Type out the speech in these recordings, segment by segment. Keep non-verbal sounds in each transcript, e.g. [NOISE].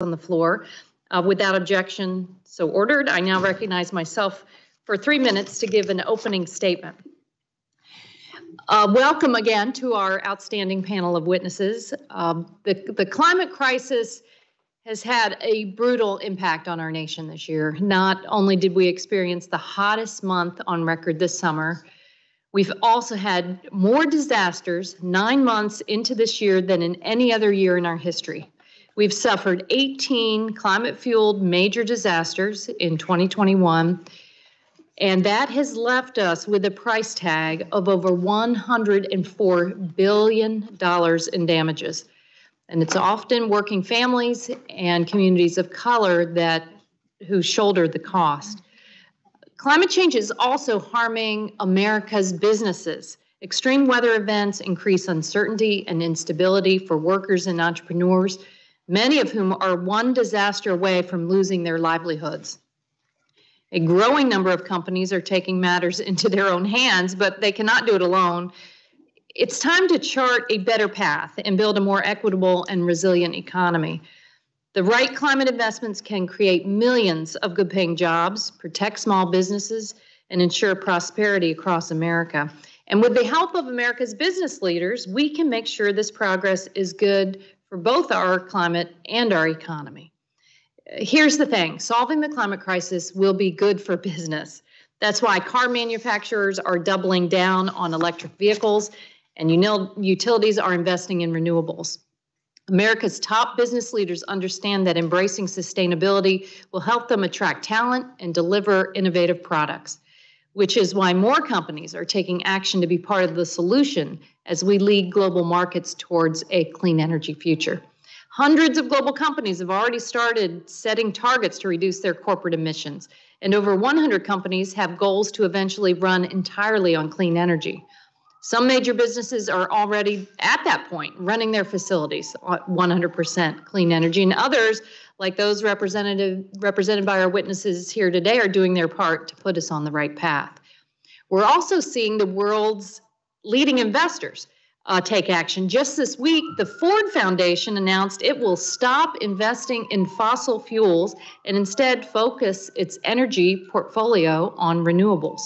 on the floor. Uh, Without objection, so ordered. I now recognize myself for three minutes to give an opening statement. Uh, Welcome again to our outstanding panel of witnesses. Um, The the climate crisis has had a brutal impact on our nation this year. Not only did we experience the hottest month on record this summer, we've also had more disasters nine months into this year than in any other year in our history. We've suffered 18 climate fueled major disasters in 2021, and that has left us with a price tag of over $104 billion in damages. And it's often working families and communities of color that who shoulder the cost. Climate change is also harming America's businesses. Extreme weather events increase uncertainty and instability for workers and entrepreneurs, many of whom are one disaster away from losing their livelihoods. A growing number of companies are taking matters into their own hands, but they cannot do it alone it's time to chart a better path and build a more equitable and resilient economy. The right climate investments can create millions of good paying jobs, protect small businesses, and ensure prosperity across America. And with the help of America's business leaders, we can make sure this progress is good for both our climate and our economy. Here's the thing solving the climate crisis will be good for business. That's why car manufacturers are doubling down on electric vehicles and utilities are investing in renewables. America's top business leaders understand that embracing sustainability will help them attract talent and deliver innovative products, which is why more companies are taking action to be part of the solution as we lead global markets towards a clean energy future. Hundreds of global companies have already started setting targets to reduce their corporate emissions, and over 100 companies have goals to eventually run entirely on clean energy. Some major businesses are already at that point, running their facilities 100% clean energy, and others, like those represented represented by our witnesses here today, are doing their part to put us on the right path. We're also seeing the world's leading investors uh, take action. Just this week, the Ford Foundation announced it will stop investing in fossil fuels and instead focus its energy portfolio on renewables.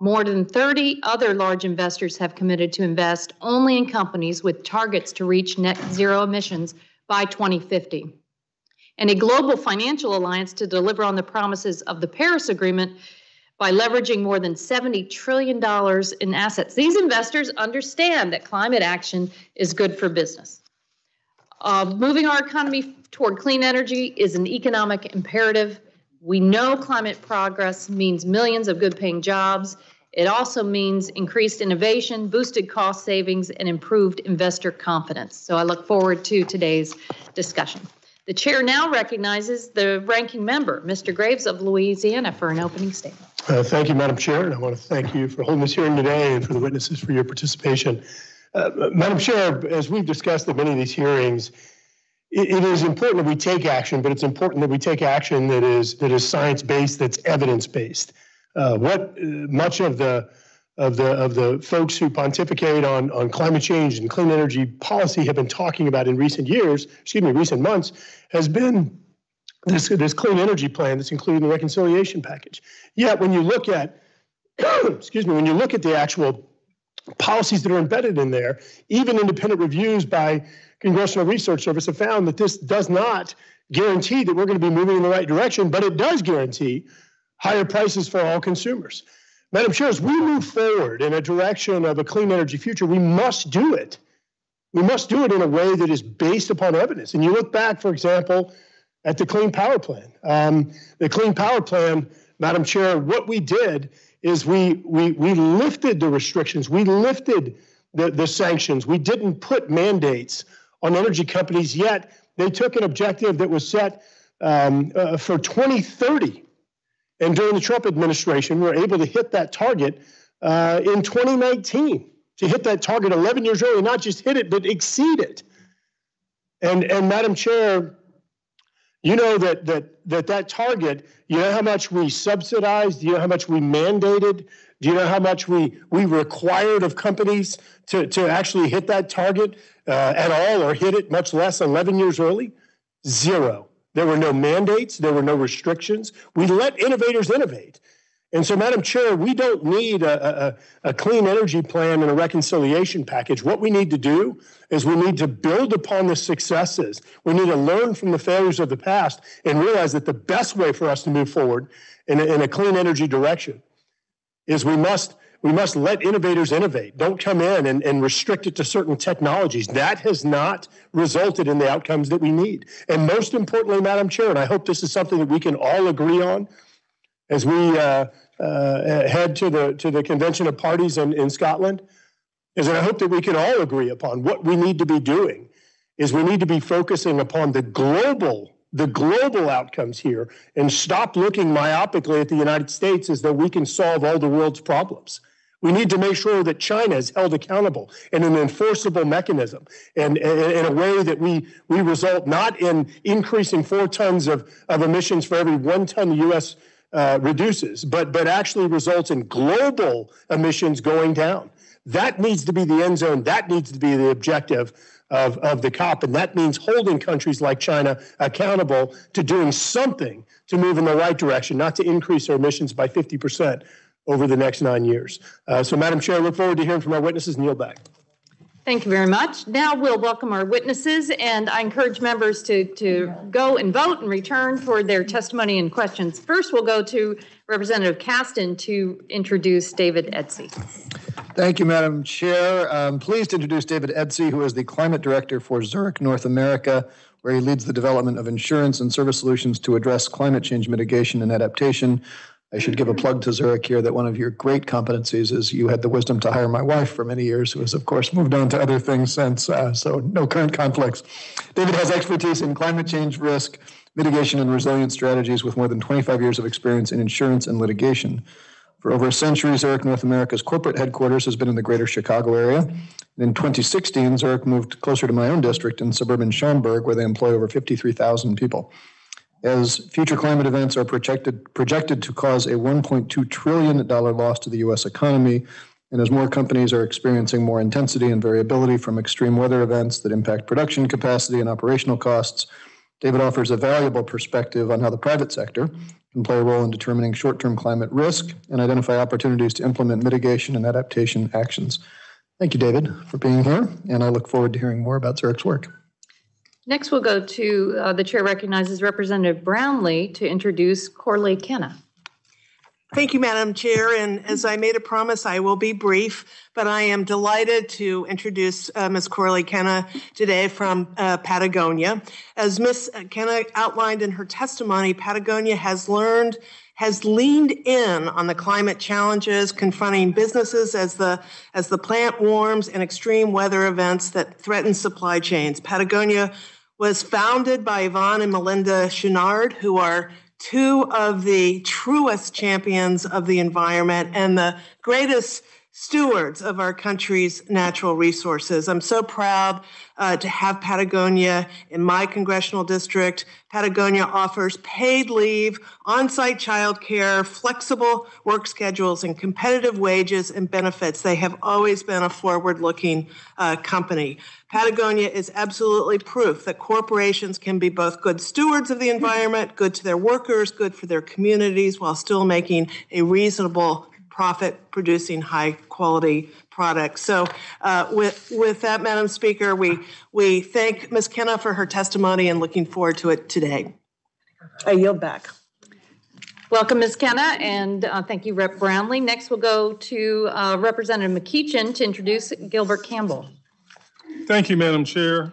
More than 30 other large investors have committed to invest only in companies with targets to reach net zero emissions by 2050. And a global financial alliance to deliver on the promises of the Paris Agreement by leveraging more than $70 trillion in assets. These investors understand that climate action is good for business. Uh, moving our economy toward clean energy is an economic imperative. We know climate progress means millions of good paying jobs it also means increased innovation, boosted cost savings, and improved investor confidence. So I look forward to today's discussion. The chair now recognizes the ranking member, Mr. Graves of Louisiana, for an opening statement. Uh, thank you, Madam Chair, and I want to thank you for holding this hearing today and for the witnesses for your participation. Uh, Madam Chair, as we've discussed at many of these hearings, it, it is important that we take action, but it's important that we take action that is that is science-based, that's evidence-based. Uh, what uh, much of the of the of the folks who pontificate on on climate change and clean energy policy have been talking about in recent years, excuse me, recent months, has been this this clean energy plan that's included in the reconciliation package. Yet when you look at [CLEARS THROAT] excuse me, when you look at the actual policies that are embedded in there, even independent reviews by Congressional Research Service have found that this does not guarantee that we're going to be moving in the right direction, but it does guarantee higher prices for all consumers. Madam Chair, as we move forward in a direction of a clean energy future, we must do it. We must do it in a way that is based upon evidence. And you look back, for example, at the Clean Power Plan. Um, the Clean Power Plan, Madam Chair, what we did is we we we lifted the restrictions, we lifted the, the sanctions, we didn't put mandates on energy companies yet. They took an objective that was set um, uh, for 2030 and during the Trump administration, we were able to hit that target uh, in 2019 to hit that target 11 years early, not just hit it, but exceed it. And, and Madam Chair, you know that, that, that that target, you know how much we subsidized, do you know how much we mandated, do you know how much we, we required of companies to, to actually hit that target uh, at all or hit it much less 11 years early? Zero. There were no mandates, there were no restrictions. We let innovators innovate. And so, Madam Chair, we don't need a, a, a, clean energy plan and a reconciliation package. What we need to do is we need to build upon the successes. We need to learn from the failures of the past and realize that the best way for us to move forward in a, in a clean energy direction is we must we must let innovators innovate. Don't come in and, and restrict it to certain technologies. That has not resulted in the outcomes that we need. And most importantly, Madam Chair, and I hope this is something that we can all agree on as we uh, uh, head to the to the convention of parties in, in Scotland, is that I hope that we can all agree upon what we need to be doing is we need to be focusing upon the global the global outcomes here and stop looking myopically at the United States as though we can solve all the world's problems. We need to make sure that China is held accountable in an enforceable mechanism and, in a way that we, we result not in increasing four tons of, of emissions for every one ton the U.S. Uh, reduces, but, but actually results in global emissions going down. That needs to be the end zone. That needs to be the objective of, of the COP. And that means holding countries like China accountable to doing something to move in the right direction, not to increase their emissions by 50% over the next nine years. Uh, so, Madam Chair, I look forward to hearing from our witnesses yield back. Thank you very much. Now we'll welcome our witnesses, and I encourage members to, to go and vote and return for their testimony and questions. First, we'll go to Representative Casten to introduce David Edsey. Thank you, Madam Chair. I'm pleased to introduce David Edsey, who is the Climate Director for Zurich North America, where he leads the development of insurance and service solutions to address climate change mitigation and adaptation I should give a plug to Zurich here that one of your great competencies is you had the wisdom to hire my wife for many years, who has, of course, moved on to other things since, uh, so no current conflicts. David has expertise in climate change risk, mitigation, and resilience strategies with more than 25 years of experience in insurance and litigation. For over a century, Zurich North America's corporate headquarters has been in the greater Chicago area. And in 2016, Zurich moved closer to my own district in suburban Schaumburg, where they employ over 53,000 people as future climate events are projected, projected to cause a $1.2 trillion loss to the U.S. economy, and as more companies are experiencing more intensity and variability from extreme weather events that impact production capacity and operational costs, David offers a valuable perspective on how the private sector can play a role in determining short term climate risk and identify opportunities to implement mitigation and adaptation actions. Thank you, David, for being here, and I look forward to hearing more about Zurich's work. Next, we'll go to uh, the chair recognizes Representative Brownley to introduce Corley Kenna. Thank you, Madam Chair. And as I made a promise, I will be brief, but I am delighted to introduce uh, Ms. Corley Kenna today from uh, Patagonia. As Ms. Kenna outlined in her testimony, Patagonia has learned has leaned in on the climate challenges confronting businesses as the as the plant warms and extreme weather events that threaten supply chains. Patagonia was founded by Yvon and Malinda Chouinard, who are two of the truest champions of the environment and the greatest stewards of our country's natural resources. I'm so proud uh, to have Patagonia in my congressional district. Patagonia offers paid leave, on site childcare, flexible work schedules, and competitive wages and benefits. They have always been a forward looking uh, company. Patagonia is absolutely proof that corporations can be both good stewards of the environment, good to their workers, good for their communities, while still making a reasonable profit producing high quality products. So uh, with, with that, Madam Speaker, we, we thank Ms. Kenna for her testimony and looking forward to it today. I yield back. Welcome, Ms. Kenna, and uh, thank you, Rep. Brownley. Next, we'll go to uh, Representative McEachin to introduce Gilbert Campbell. Thank you, Madam Chair.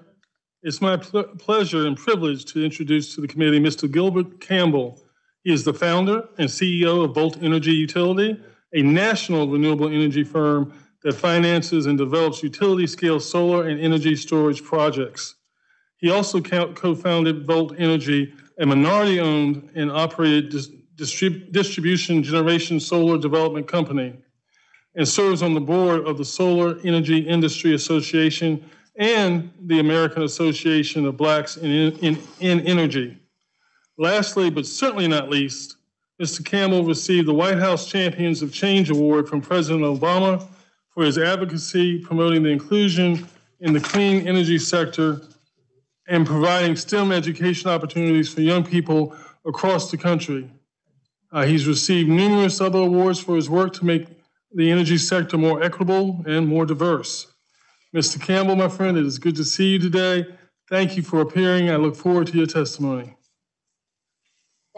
It's my pl pleasure and privilege to introduce to the committee Mr. Gilbert Campbell. He is the founder and CEO of Volt Energy Utility, a national renewable energy firm that finances and develops utility scale solar and energy storage projects. He also co founded Volt Energy, a minority owned and operated dis distrib distribution generation solar development company, and serves on the board of the Solar Energy Industry Association and the American Association of Blacks in, in, in Energy. Lastly, but certainly not least, Mr. Campbell received the White House Champions of Change Award from President Obama for his advocacy promoting the inclusion in the clean energy sector and providing STEM education opportunities for young people across the country. Uh, he's received numerous other awards for his work to make the energy sector more equitable and more diverse. Mr. Campbell, my friend, it is good to see you today. Thank you for appearing. I look forward to your testimony.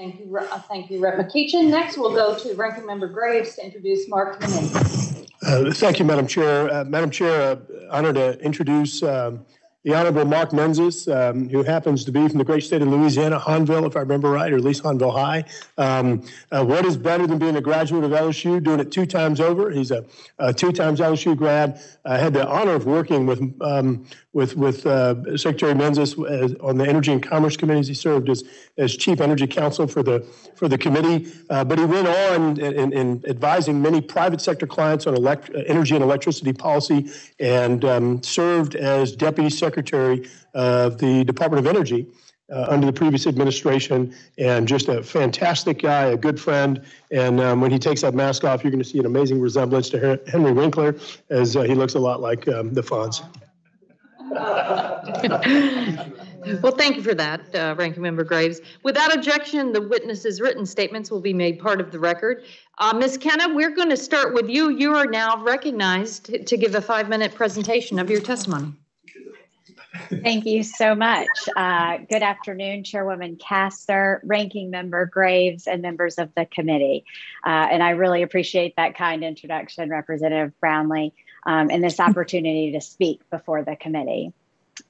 Thank you, uh, thank you, Rep. McEachin. Next, we'll go to Ranking Member Graves to introduce Mark. Uh, Thank you, Madam Chair. Uh, Madam Chair, uh, honored to introduce um, the Honorable Mark Menzies, um, who happens to be from the great state of Louisiana, Hahnville, if I remember right, or at least Hahnville High. Um, uh, what is better than being a graduate of LSU, doing it two times over? He's a, a two times LSU grad. I had the honor of working with um, with with uh, Secretary Menzies on the Energy and Commerce committees. He served as as Chief Energy Counsel for the for the committee, uh, but he went on in, in, advising many private sector clients on elect- energy and electricity policy, and um, served as Deputy Secretary of the Department of Energy. Uh, under the previous administration, and just a fantastic guy, a good friend. And um, when he takes that mask off, you're going to see an amazing resemblance to Henry Winkler, as uh, he looks a lot like um, the Fonz. [LAUGHS] Well, thank you for that, uh, Ranking Member Graves. Without objection, the witness's written statements will be made part of the record. Uh, Ms. Kenna, we're going to start with you. You are now recognized to, give a five-minute presentation of your testimony. Thank you so much. Uh, good afternoon, Chairwoman Castor, Ranking Member Graves, and members of the committee. Uh, and I really appreciate that kind introduction, Representative Brownley um, and this opportunity to speak before the committee.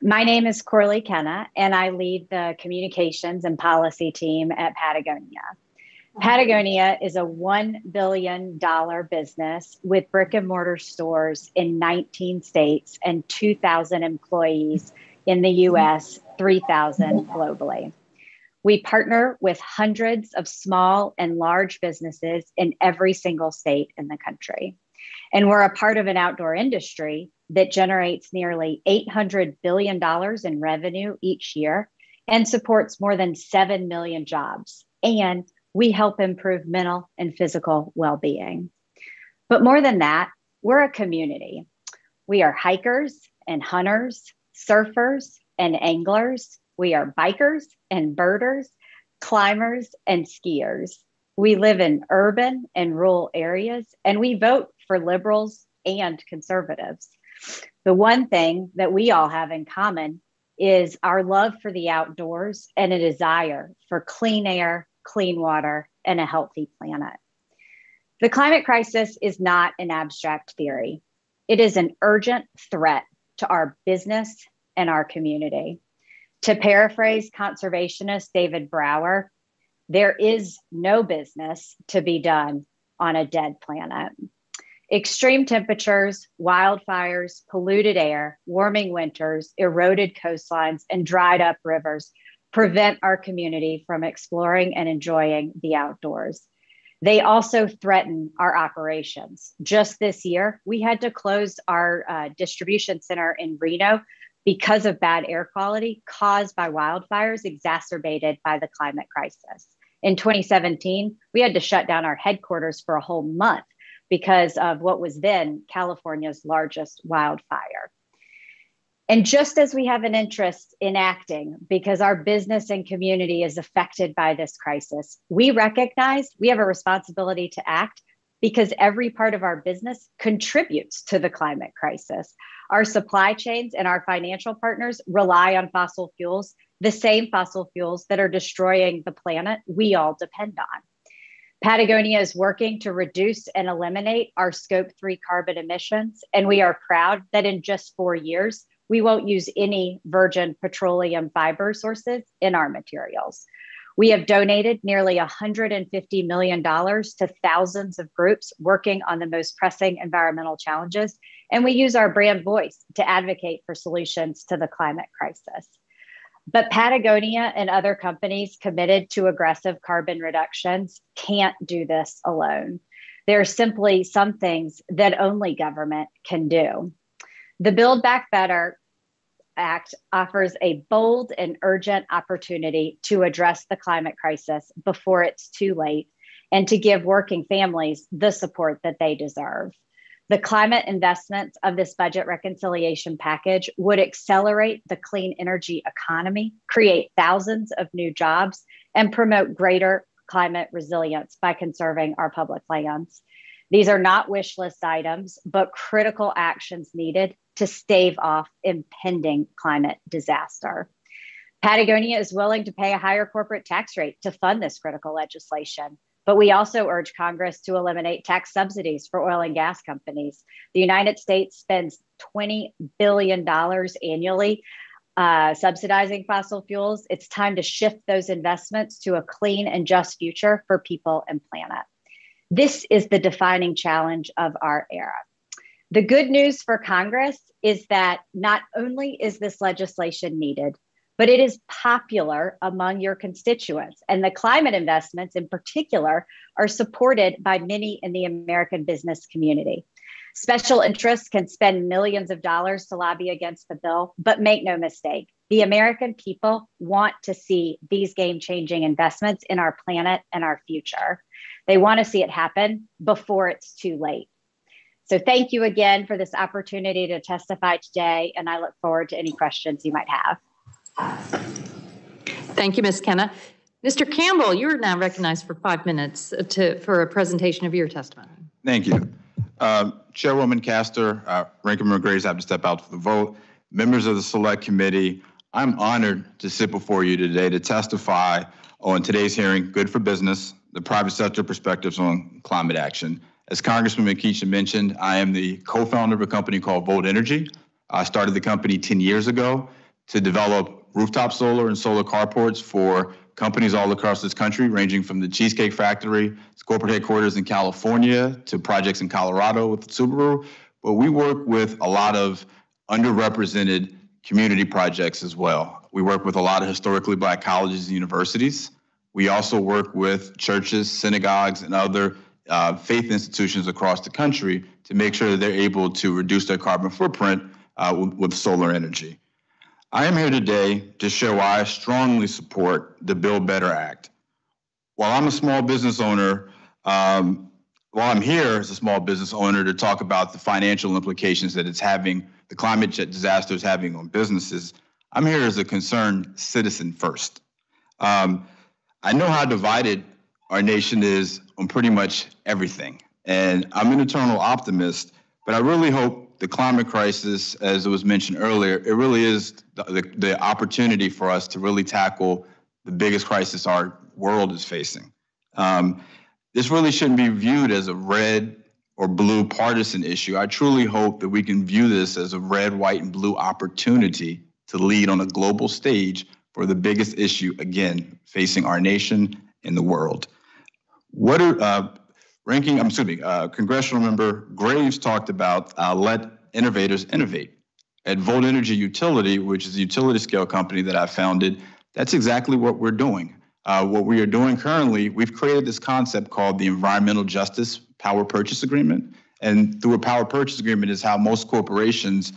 My name is Corley Kenna, and I lead the communications and policy team at Patagonia. Patagonia is a $1 billion business with brick and mortar stores in 19 states and 2,000 employees in the US, 3,000 globally. We partner with hundreds of small and large businesses in every single state in the country. And we're a part of an outdoor industry that generates nearly $800 billion in revenue each year and supports more than 7 million jobs. And we help improve mental and physical well being. But more than that, we're a community. We are hikers and hunters, surfers and anglers. We are bikers and birders, climbers and skiers. We live in urban and rural areas, and we vote for liberals and conservatives. The one thing that we all have in common is our love for the outdoors and a desire for clean air, clean water, and a healthy planet. The climate crisis is not an abstract theory, it is an urgent threat to our business and our community. To paraphrase conservationist David Brower, there is no business to be done on a dead planet. Extreme temperatures, wildfires, polluted air, warming winters, eroded coastlines, and dried up rivers prevent our community from exploring and enjoying the outdoors. They also threaten our operations. Just this year, we had to close our uh, distribution center in Reno because of bad air quality caused by wildfires exacerbated by the climate crisis. In 2017, we had to shut down our headquarters for a whole month because of what was then California's largest wildfire. And just as we have an interest in acting because our business and community is affected by this crisis, we recognize we have a responsibility to act because every part of our business contributes to the climate crisis. Our supply chains and our financial partners rely on fossil fuels, the same fossil fuels that are destroying the planet we all depend on. Patagonia is working to reduce and eliminate our scope three carbon emissions, and we are proud that in just four years, we won't use any virgin petroleum fiber sources in our materials. We have donated nearly $150 million to thousands of groups working on the most pressing environmental challenges, and we use our brand voice to advocate for solutions to the climate crisis. But Patagonia and other companies committed to aggressive carbon reductions can't do this alone. There are simply some things that only government can do. The Build Back Better Act offers a bold and urgent opportunity to address the climate crisis before it's too late and to give working families the support that they deserve. The climate investments of this budget reconciliation package would accelerate the clean energy economy, create thousands of new jobs, and promote greater climate resilience by conserving our public lands. These are not wish list items, but critical actions needed to stave off impending climate disaster. Patagonia is willing to pay a higher corporate tax rate to fund this critical legislation. But we also urge Congress to eliminate tax subsidies for oil and gas companies. The United States spends $20 billion annually uh, subsidizing fossil fuels. It's time to shift those investments to a clean and just future for people and planet. This is the defining challenge of our era. The good news for Congress is that not only is this legislation needed, but it is popular among your constituents. And the climate investments, in particular, are supported by many in the American business community. Special interests can spend millions of dollars to lobby against the bill, but make no mistake, the American people want to see these game changing investments in our planet and our future. They want to see it happen before it's too late. So, thank you again for this opportunity to testify today, and I look forward to any questions you might have. Thank you, Ms. Kenna. Mr. Campbell, you're now recognized for five minutes to, for a presentation of your testimony. Thank you. Uh, Chairwoman Castor, uh, Ranking Member Graves, I have to step out for the vote. Members of the Select Committee, I'm honored to sit before you today to testify on today's hearing, Good for Business, the private sector perspectives on climate action. As Congressman McEachin mentioned, I am the co-founder of a company called Volt Energy. I started the company 10 years ago to develop rooftop solar and solar carports for companies all across this country, ranging from the Cheesecake Factory, corporate headquarters in California, to projects in Colorado with Subaru. But we work with a lot of underrepresented community projects as well. We work with a lot of historically black colleges and universities. We also work with churches, synagogues, and other uh, faith institutions across the country to make sure that they're able to reduce their carbon footprint uh, with, solar energy. I am here today to show why I strongly support the Build Better Act. While I'm a small business owner, um, while I'm here as a small business owner to talk about the financial implications that it's having, the climate disaster is having on businesses, I'm here as a concerned citizen first. Um, I know how divided our nation is on pretty much everything. And I'm an eternal optimist, but I really hope the climate crisis, as it was mentioned earlier, it really is the, the, the opportunity for us to really tackle the biggest crisis our world is facing. Um, this really shouldn't be viewed as a red or blue partisan issue. I truly hope that we can view this as a red, white, and blue opportunity to lead on a global stage for the biggest issue, again, facing our nation and the world. What are, uh, Ranking, I'm excuse me, uh, Congressional Member Graves talked about uh, let innovators innovate. At Volt Energy Utility, which is a utility scale company that I founded, that's exactly what we're doing. Uh, what we are doing currently, we've created this concept called the Environmental Justice Power Purchase Agreement. And through a power purchase agreement is how most corporations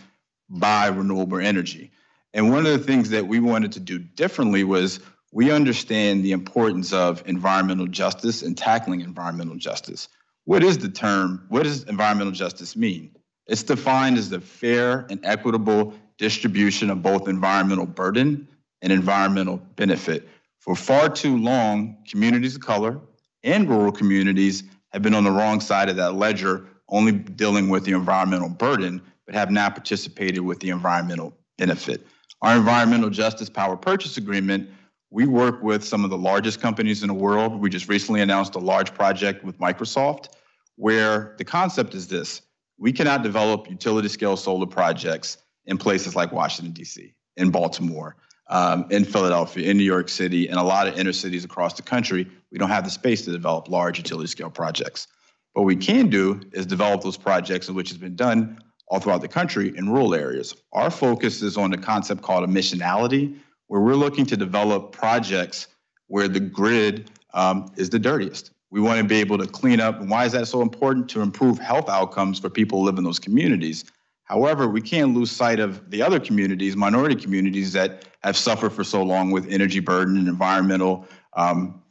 buy renewable energy. And one of the things that we wanted to do differently was we understand the importance of environmental justice and tackling environmental justice. What is the term? What does environmental justice mean? It's defined as the fair and equitable distribution of both environmental burden and environmental benefit. For far too long, communities of color and rural communities have been on the wrong side of that ledger, only dealing with the environmental burden, but have not participated with the environmental benefit. Our environmental justice power purchase agreement we work with some of the largest companies in the world. We just recently announced a large project with Microsoft where the concept is this we cannot develop utility scale solar projects in places like Washington, D.C., in Baltimore, um, in Philadelphia, in New York City, and a lot of inner cities across the country. We don't have the space to develop large utility scale projects. What we can do is develop those projects, which has been done all throughout the country in rural areas. Our focus is on the concept called emissionality, where we're looking to develop projects where the grid um, is the dirtiest. We want to be able to clean up. And why is that so important? To improve health outcomes for people who live in those communities. However, we can't lose sight of the other communities, minority communities that have suffered for so long with energy burden and environmental um,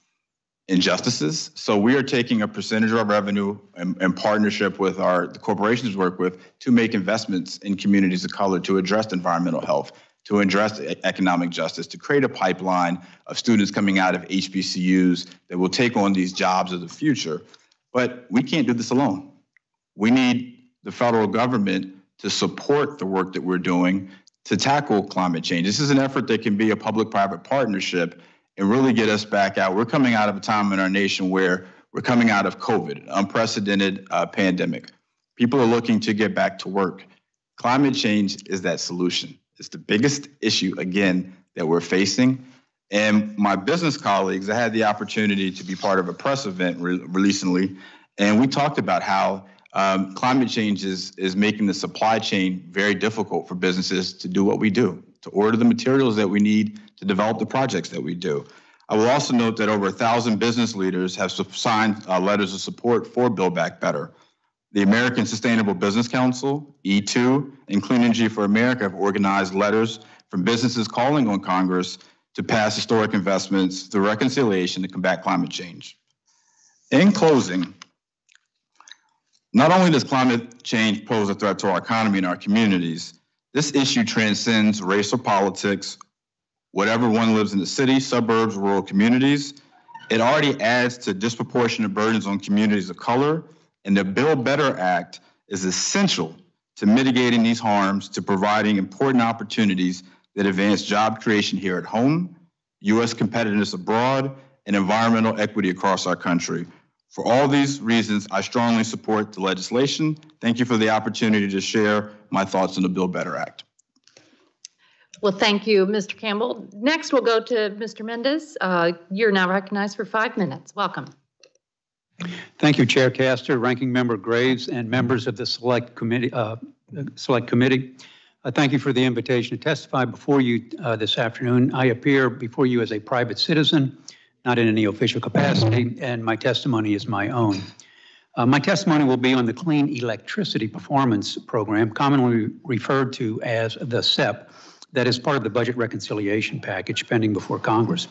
injustices. So we are taking a percentage of our revenue in, in partnership with our the corporations we work with to make investments in communities of color to address environmental health, to address economic justice, to create a pipeline of students coming out of HBCUs that will take on these jobs of the future. But we can't do this alone. We need the federal government to support the work that we're doing to tackle climate change. This is an effort that can be a public-private partnership and really get us back out. We're coming out of a time in our nation where we're coming out of COVID, an unprecedented uh, pandemic. People are looking to get back to work. Climate change is that solution. It's the biggest issue, again, that we're facing. And my business colleagues, I had the opportunity to be part of a press event re- recently, and we talked about how um, climate change is, is making the supply chain very difficult for businesses to do what we do, to order the materials that we need to develop the projects that we do. I will also note that over a thousand business leaders have signed uh, letters of support for Build Back Better. The American Sustainable Business Council, E2, and Clean Energy for America have organized letters from businesses calling on Congress to pass historic investments through reconciliation to combat climate change. In closing, not only does climate change pose a threat to our economy and our communities, this issue transcends race or politics, whatever one lives in the city, suburbs, rural communities. It already adds to disproportionate burdens on communities of color, and the Build Better Act is essential to mitigating these harms, to providing important opportunities that advance job creation here at home, U.S. competitiveness abroad, and environmental equity across our country. For all these reasons, I strongly support the legislation. Thank you for the opportunity to share my thoughts on the Build Better Act. Well, thank you, Mr. Campbell. Next, we'll go to Mr. Menzies. Uh, You're now recognized for five minutes. Welcome. Thank you, Chair Castor, Ranking Member Graves, and members of the Select Committee. Uh, Select Committee. Uh, thank you for the invitation to testify before you uh, this afternoon. I appear before you as a private citizen, not in any official capacity, and my testimony is my own. Uh, my testimony will be on the Clean Electricity Performance Program, commonly referred to as the CEP, that is part of the budget reconciliation package pending before Congress.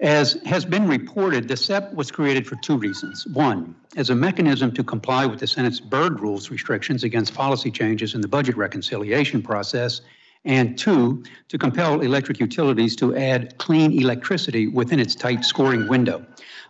As has been reported, the CEP was created for two reasons. One, as a mechanism to comply with the Senate's Byrd rules restrictions against policy changes in the budget reconciliation process. And two, to compel electric utilities to add clean electricity within its tight scoring window.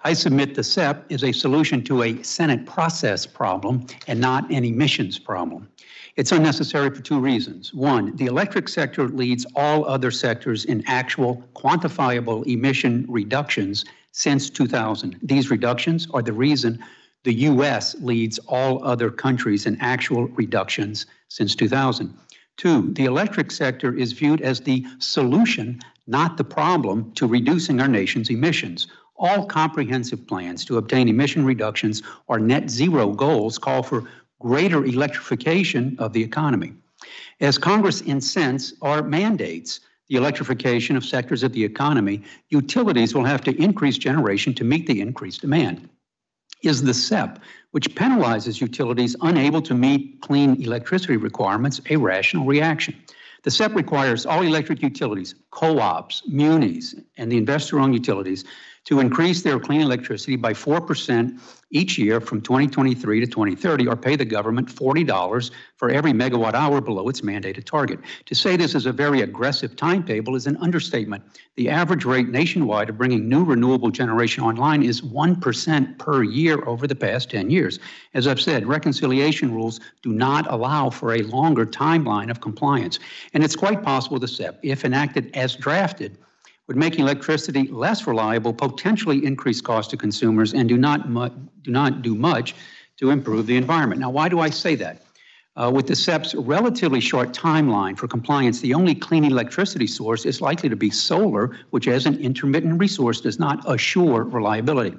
I submit the CEP is a solution to a Senate process problem and not an emissions problem. It's unnecessary for two reasons. One, the electric sector leads all other sectors in actual quantifiable emission reductions since 2000. These reductions are the reason the U.S. leads all other countries in actual reductions since 2000. Two, the electric sector is viewed as the solution, not the problem, to reducing our nation's emissions. All comprehensive plans to obtain emission reductions or net zero goals call for greater electrification of the economy. As Congress incents or mandates the electrification of sectors of the economy, utilities will have to increase generation to meet the increased demand. Is the CEP, which penalizes utilities unable to meet clean electricity requirements, a rational reaction? The CEP requires all electric utilities, co-ops, munis, and the investor-owned utilities to increase their clean electricity by 4% each year from 2023 to 2030 or pay the government $40 for every megawatt hour below its mandated target. To say this is a very aggressive timetable is an understatement. The average rate nationwide of bringing new renewable generation online is 1% per year over the past 10 years. As I've said, reconciliation rules do not allow for a longer timeline of compliance. And it's quite possible the CEP, if enacted as drafted, would make electricity less reliable, potentially increase cost to consumers, and do not, mu- do not do much to improve the environment. Now, why do I say that? Uh, with the CEP's relatively short timeline for compliance, the only clean electricity source is likely to be solar, which as an intermittent resource does not assure reliability.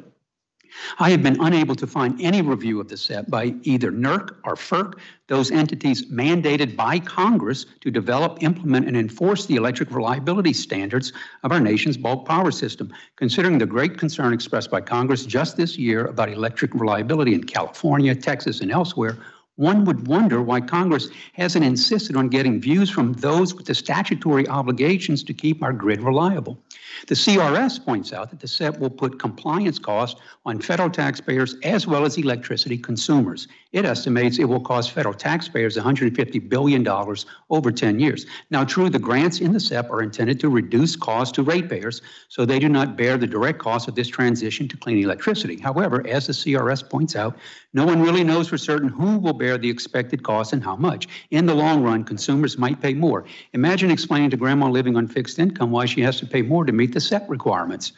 I have been unable to find any review of the CEP by either NERC or FERC, those entities mandated by Congress to develop, implement, and enforce the electric reliability standards of our nation's bulk power system. Considering the great concern expressed by Congress just this year about electric reliability in California, Texas, and elsewhere, One would wonder why Congress hasn't insisted on getting views from those with the statutory obligations to keep our grid reliable. The CRS points out that the CEP will put compliance costs on federal taxpayers as well as electricity consumers. It estimates it will cost federal taxpayers $150 billion over 10 years. Now, true, the grants in the CEP are intended to reduce costs to ratepayers so they do not bear the direct cost of this transition to clean electricity. However, as the CRS points out, no one really knows for certain who will bear the expected cost and how much. In the long run, consumers might pay more. Imagine explaining to grandma living on fixed income why she has to pay more to meet the set requirements.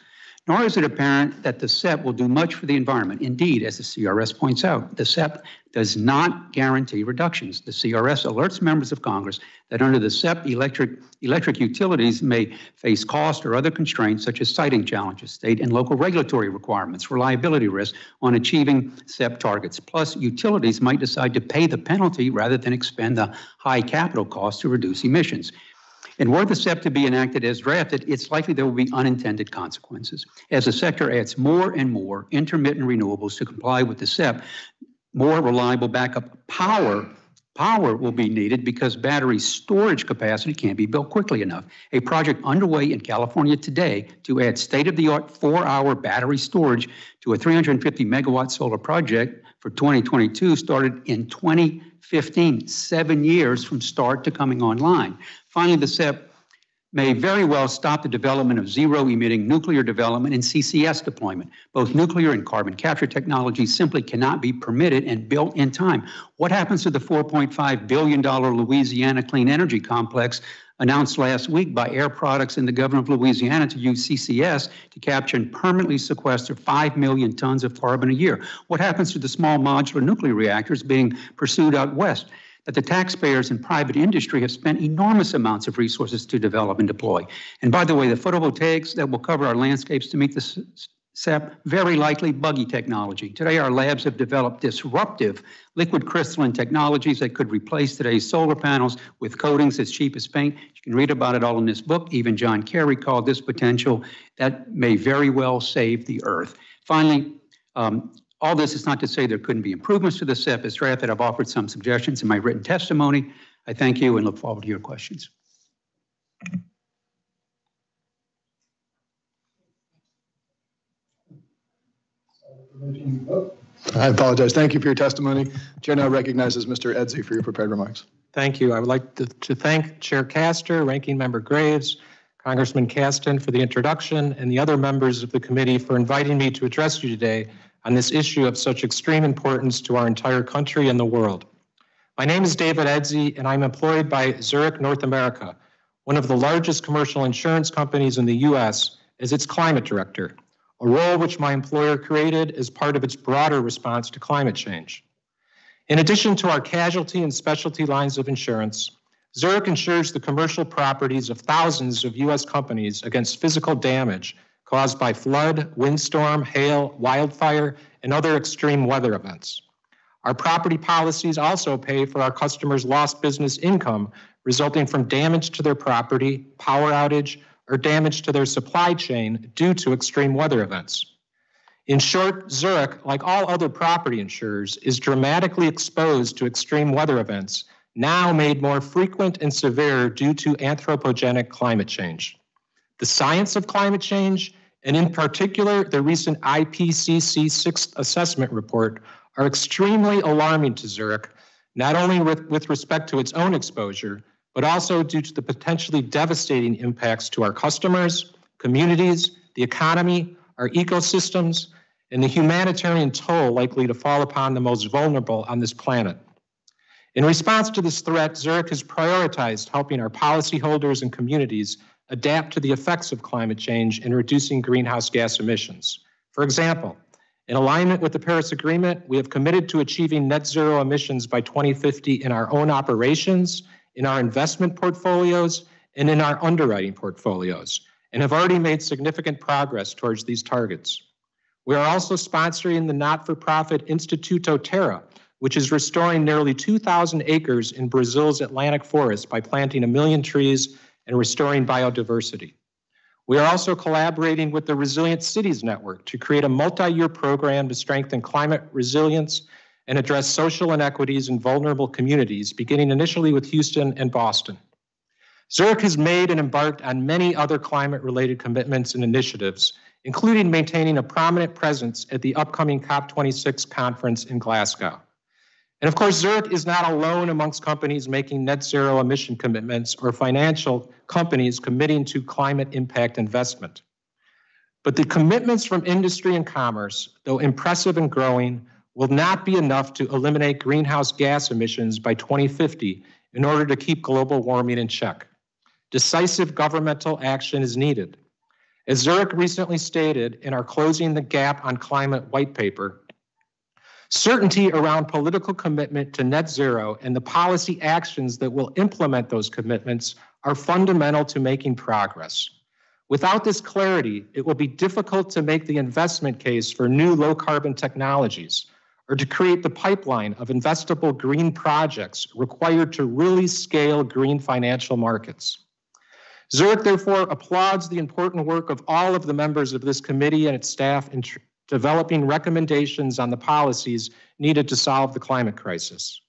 Nor is it apparent that the CEP will do much for the environment. Indeed, as the CRS points out, the CEP does not guarantee reductions. The CRS alerts members of Congress that under the CEP, electric, electric utilities may face cost or other constraints such as siting challenges, state and local regulatory requirements, reliability risks on achieving CEP targets. Plus, utilities might decide to pay the penalty rather than expend the high capital cost to reduce emissions. And were the CEP to be enacted as drafted, it's likely there will be unintended consequences. As the sector adds more and more intermittent renewables to comply with the CEP, more reliable backup power power will be needed because battery storage capacity can't be built quickly enough. A project underway in California today to add state-of-the-art four-hour battery storage to a 350 megawatt solar project for 2022 started in 2015, seven years from start to coming online. Finally, the CEP may very well stop the development of zero emitting nuclear development and CCS deployment. Both nuclear and carbon capture technologies simply cannot be permitted and built in time. What happens to the $4.5 billion Louisiana Clean Energy Complex announced last week by Air Products and the governor of Louisiana to use CCS to capture and permanently sequester 5 million tons of carbon a year? What happens to the small modular nuclear reactors being pursued out west? That the taxpayers and private industry have spent enormous amounts of resources to develop and deploy. And by the way, the photovoltaics that will cover our landscapes to meet the CEP, very likely buggy technology. Today, our labs have developed disruptive liquid crystalline technologies that could replace today's solar panels with coatings as cheap as paint. You can read about it all in this book. Even John Kerry called this potential that may very well save the earth. Finally, um, all this is not to say there couldn't be improvements to the CEP as drafted. I've offered some suggestions in my written testimony. I thank you and look forward to your questions. I apologize. Thank you for your testimony. Chair now recognizes Mr. Edsey for your prepared remarks. Thank you. I would like to, to thank Chair Castor, Ranking Member Graves, Congressman Casten for the introduction, and the other members of the committee for inviting me to address you today on this issue of such extreme importance to our entire country and the world. My name is David Edsey, and I'm employed by Zurich North America, one of the largest commercial insurance companies in the U.S., as its climate director, a role which my employer created as part of its broader response to climate change. In addition to our casualty and specialty lines of insurance, Zurich insures the commercial properties of thousands of U.S. companies against physical damage caused by flood, windstorm, hail, wildfire, and other extreme weather events. Our property policies also pay for our customers' lost business income resulting from damage to their property, power outage, or damage to their supply chain due to extreme weather events. In short, Zurich, like all other property insurers, is dramatically exposed to extreme weather events, now made more frequent and severe due to anthropogenic climate change. The science of climate change and in particular, the recent IPCC sixth assessment report are extremely alarming to Zurich, not only with, with respect to its own exposure, but also due to the potentially devastating impacts to our customers, communities, the economy, our ecosystems, and the humanitarian toll likely to fall upon the most vulnerable on this planet. In response to this threat, Zurich has prioritized helping our policyholders and communities adapt to the effects of climate change in reducing greenhouse gas emissions. For example, in alignment with the Paris Agreement, we have committed to achieving net zero emissions by 2050 in our own operations, in our investment portfolios, and in our underwriting portfolios, and have already made significant progress towards these targets. We are also sponsoring the not for profit Instituto Terra, which is restoring nearly 2,000 acres in Brazil's Atlantic forest by planting a million trees and restoring biodiversity. We are also collaborating with the Resilient Cities Network to create a multi year program to strengthen climate resilience and address social inequities in vulnerable communities, beginning initially with Houston and Boston. Zurich has made and embarked on many other climate related commitments and initiatives, including maintaining a prominent presence at the upcoming COP26 conference in Glasgow. And of course, Zurich is not alone amongst companies making net zero emission commitments or financial companies committing to climate impact investment. But the commitments from industry and commerce, though impressive and growing, will not be enough to eliminate greenhouse gas emissions by 2050 in order to keep global warming in check. Decisive governmental action is needed. As Zurich recently stated in our Closing the Gap on Climate white paper, certainty around political commitment to net zero and the policy actions that will implement those commitments are fundamental to making progress. Without this clarity, it will be difficult to make the investment case for new low carbon technologies or to create the pipeline of investable green projects required to really scale green financial markets. Zurich therefore applauds the important work of all of the members of this committee and its staff in tr- developing recommendations on the policies needed to solve the climate crisis.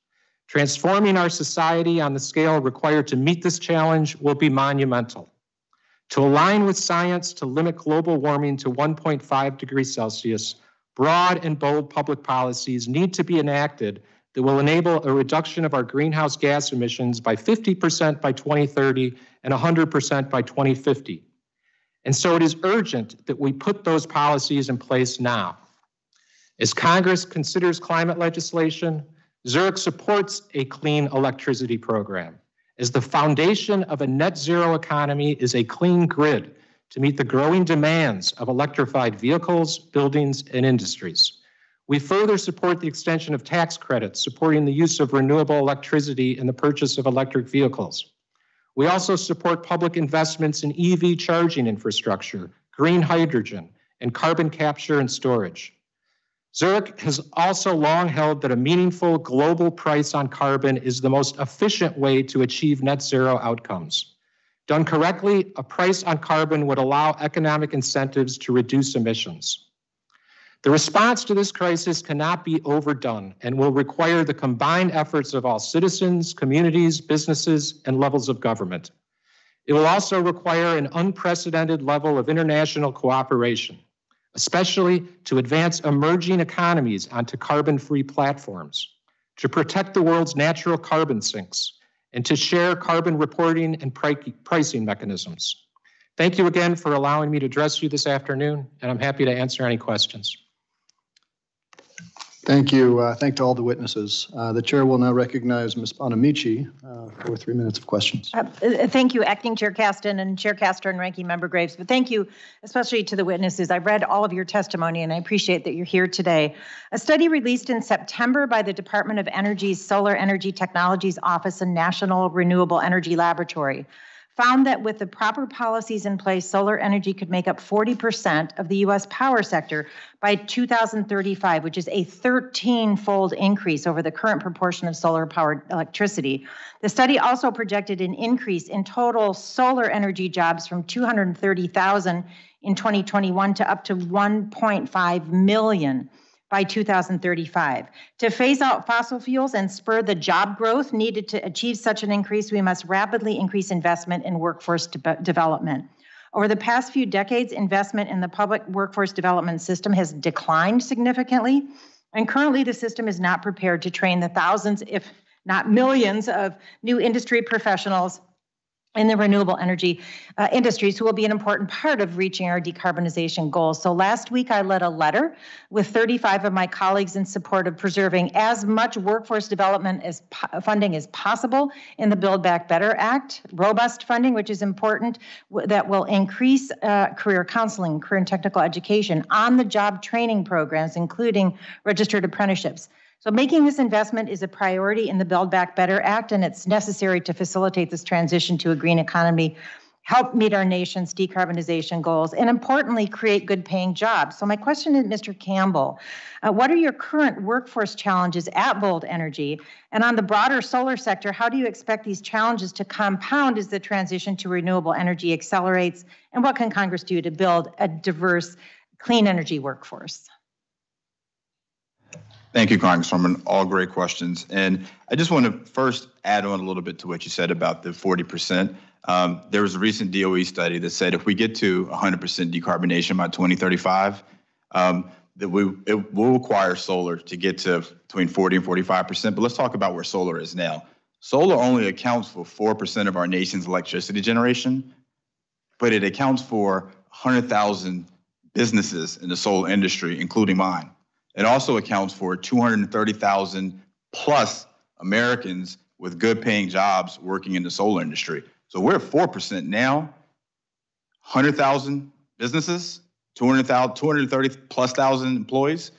Transforming our society on the scale required to meet this challenge will be monumental. To align with science to limit global warming to 1.5 degrees Celsius, broad and bold public policies need to be enacted that will enable a reduction of our greenhouse gas emissions by 50% by 2030 and 100% by 2050. And so it is urgent that we put those policies in place now. As Congress considers climate legislation, Zurich supports a clean electricity program, as the foundation of a net zero economy is a clean grid to meet the growing demands of electrified vehicles, buildings, and industries. We further support the extension of tax credits supporting the use of renewable electricity in the purchase of electric vehicles. We also support public investments in EV charging infrastructure, green hydrogen, and carbon capture and storage. Zurich has also long held that a meaningful global price on carbon is the most efficient way to achieve net zero outcomes. Done correctly, a price on carbon would allow economic incentives to reduce emissions. The response to this crisis cannot be overdone and will require the combined efforts of all citizens, communities, businesses, and levels of government. It will also require an unprecedented level of international cooperation, especially to advance emerging economies onto carbon free platforms, to protect the world's natural carbon sinks, and to share carbon reporting and pricing mechanisms. Thank you again for allowing me to address you this afternoon, and I'm happy to answer any questions. Thank you. Uh, thank to all the witnesses. Uh, the chair will now recognize Ms. Bonamici uh, for three minutes of questions. Uh, uh, thank you, Acting Chair Casten and Chair Castor and Ranking Member Graves. But thank you especially to the witnesses. I've read all of your testimony and I appreciate that you're here today. A study released in September by the Department of Energy's Solar Energy Technologies Office and National Renewable Energy Laboratory found that with the proper policies in place, solar energy could make up 40% of the US power sector by 2035, which is a 13 fold increase over the current proportion of solar powered electricity. The study also projected an increase in total solar energy jobs from 230,000 in 2021 to up to 1.5 million by 2035. To phase out fossil fuels and spur the job growth needed to achieve such an increase, we must rapidly increase investment in workforce de- development. Over the past few decades, investment in the public workforce development system has declined significantly, and currently the system is not prepared to train the thousands, if not millions, of new industry professionals in the renewable energy uh, industries who will be an important part of reaching our decarbonization goals. So last week I led a letter with 35 of my colleagues in support of preserving as much workforce development as po- funding as possible in the Build Back Better Act, robust funding, which is important, w- that will increase uh, career counseling, career and technical education, on the job training programs, including registered apprenticeships. So making this investment is a priority in the Build Back Better Act, and it's necessary to facilitate this transition to a green economy, help meet our nation's decarbonization goals, and importantly, create good paying jobs. So my question is, Mr. Campbell, uh, what are your current workforce challenges at Volt Energy? And on the broader solar sector, how do you expect these challenges to compound as the transition to renewable energy accelerates? And what can Congress do to build a diverse, clean energy workforce? Thank you, Congresswoman. All great questions. And I just want to first add on a little bit to what you said about the 40%. Um, there was a recent DOE study that said if we get to 100% decarbonation by 2035, um, that we it will require solar to get to between 40 and 45%. But let's talk about where solar is now. Solar only accounts for 4% of our nation's electricity generation, but it accounts for 100,000 businesses in the solar industry, including mine. It also accounts for 230,000 plus Americans with good paying jobs working in the solar industry. So we're at 4% now, 100,000 businesses, 200,000, 230 plus thousand employees.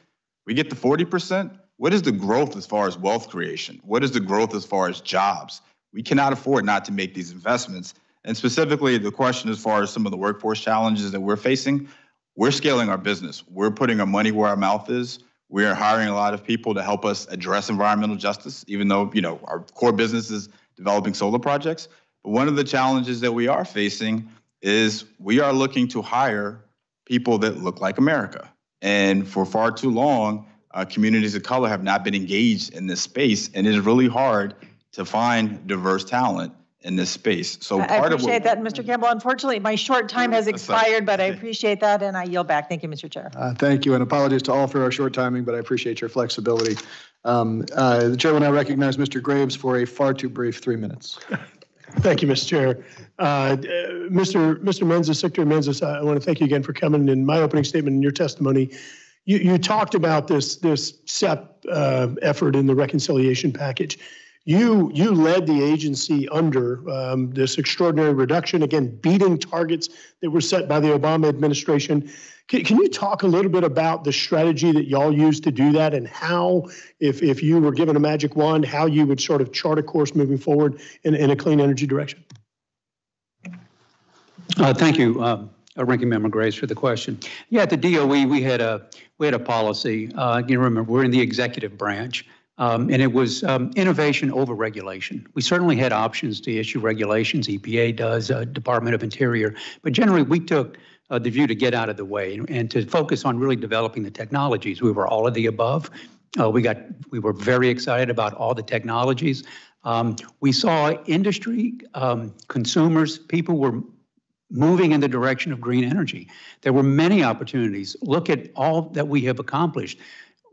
We get to 40%. What is the growth as far as wealth creation? What is the growth as far as jobs? We cannot afford not to make these investments. And specifically, the question as far as some of the workforce challenges that we're facing, we're scaling our business. We're putting our money where our mouth is. We are hiring a lot of people to help us address environmental justice, even though, you know, our core business is developing solar projects. But one of the challenges that we are facing is we are looking to hire people that look like America. And for far too long, uh, communities of color have not been engaged in this space, and it is really hard to find diverse talent in this space. So I part of appreciate what, that, Mr. Campbell. Unfortunately, my short time has expired, but I appreciate that, and I yield back. Thank you, Mr. Chair. Uh, Thank you, and apologies to all for our short timing, but I appreciate your flexibility. Um, uh, The chair will now recognize Mr. Graves for a far too brief three minutes. [LAUGHS] Thank you, Mr. Chair. Uh, uh, Mr. Mr. Menzies, Secretary Menzies, I want to thank you again for coming. In my opening statement and your testimony, you, you talked about this, this CEP uh, effort in the reconciliation package. You, you led the agency under um, this extraordinary reduction, again, beating targets that were set by the Obama administration. Can, can you talk a little bit about the strategy that y'all used to do that and how, if, if you were given a magic wand, how you would sort of chart a course moving forward in, in a clean energy direction? Uh, Thank you, um, uh, Ranking Member Graves, for the question. Yeah, at the DOE, we had a, we had a policy. uh, You remember, we're in the executive branch, um, and it was um, innovation over regulation. We certainly had options to issue regulations, EPA does, uh, Department of Interior, but generally, we took uh, the view to get out of the way and- and to focus on really developing the technologies. We were all of the above. Uh, We got, we were very excited about all the technologies. Um, We saw industry, um, consumers, people were moving in the direction of green energy. There were many opportunities. Look at all that we have accomplished.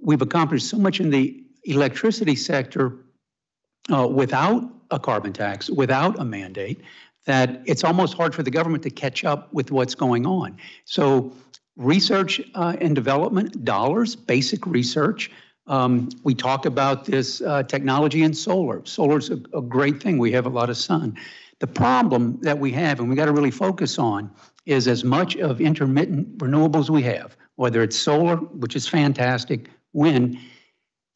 We've accomplished so much in the electricity sector uh, without a carbon tax, without a mandate, that it's almost hard for the government to catch up with what's going on. So, research uh, and development dollars, basic research. Um, we talk about this uh, technology in solar. Solar's a, a great thing. We have a lot of sun. The problem that we have, and we got to really focus on, is as much of intermittent renewables we have, whether it's solar, which is fantastic, wind,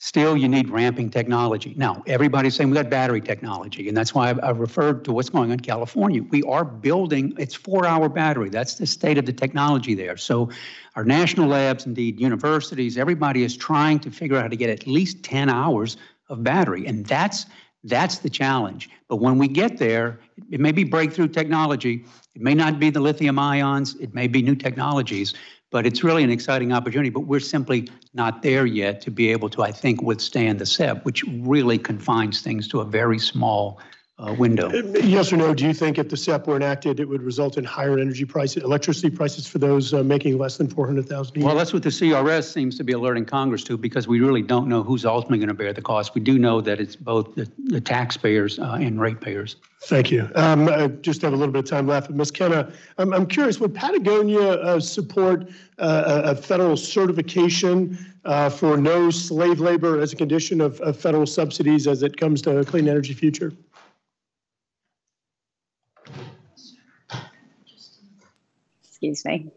still you need ramping technology. Now, everybody's saying we got battery technology, and that's why I, referred to what's going on in California. We are building, it's four-hour battery. That's the state of the technology there. So our national labs, indeed universities, everybody is trying to figure out how to get at least 10 hours of battery, and that's that's the challenge. But when we get there, it may be breakthrough technology. It may not be the lithium ions. It may be new technologies, but it's really an exciting opportunity. But we're simply not there yet to be able to, I think, withstand the CEP, which really confines things to a very small uh, window. Yes or no, do you think if the CEP were enacted, it would result in higher energy prices, electricity prices for those uh, making less than 400,000 a year? Well, that's what the CRS seems to be alerting Congress to because we really don't know who's ultimately going to bear the cost. We do know that it's both the, the taxpayers uh, and ratepayers. Thank you. Um, I just have a little bit of time left. Ms. Kenna, I'm, I'm curious, would Patagonia uh, support uh, a, federal certification uh, for no slave labor as a condition of, of federal subsidies as it comes to a clean energy future? Excuse me.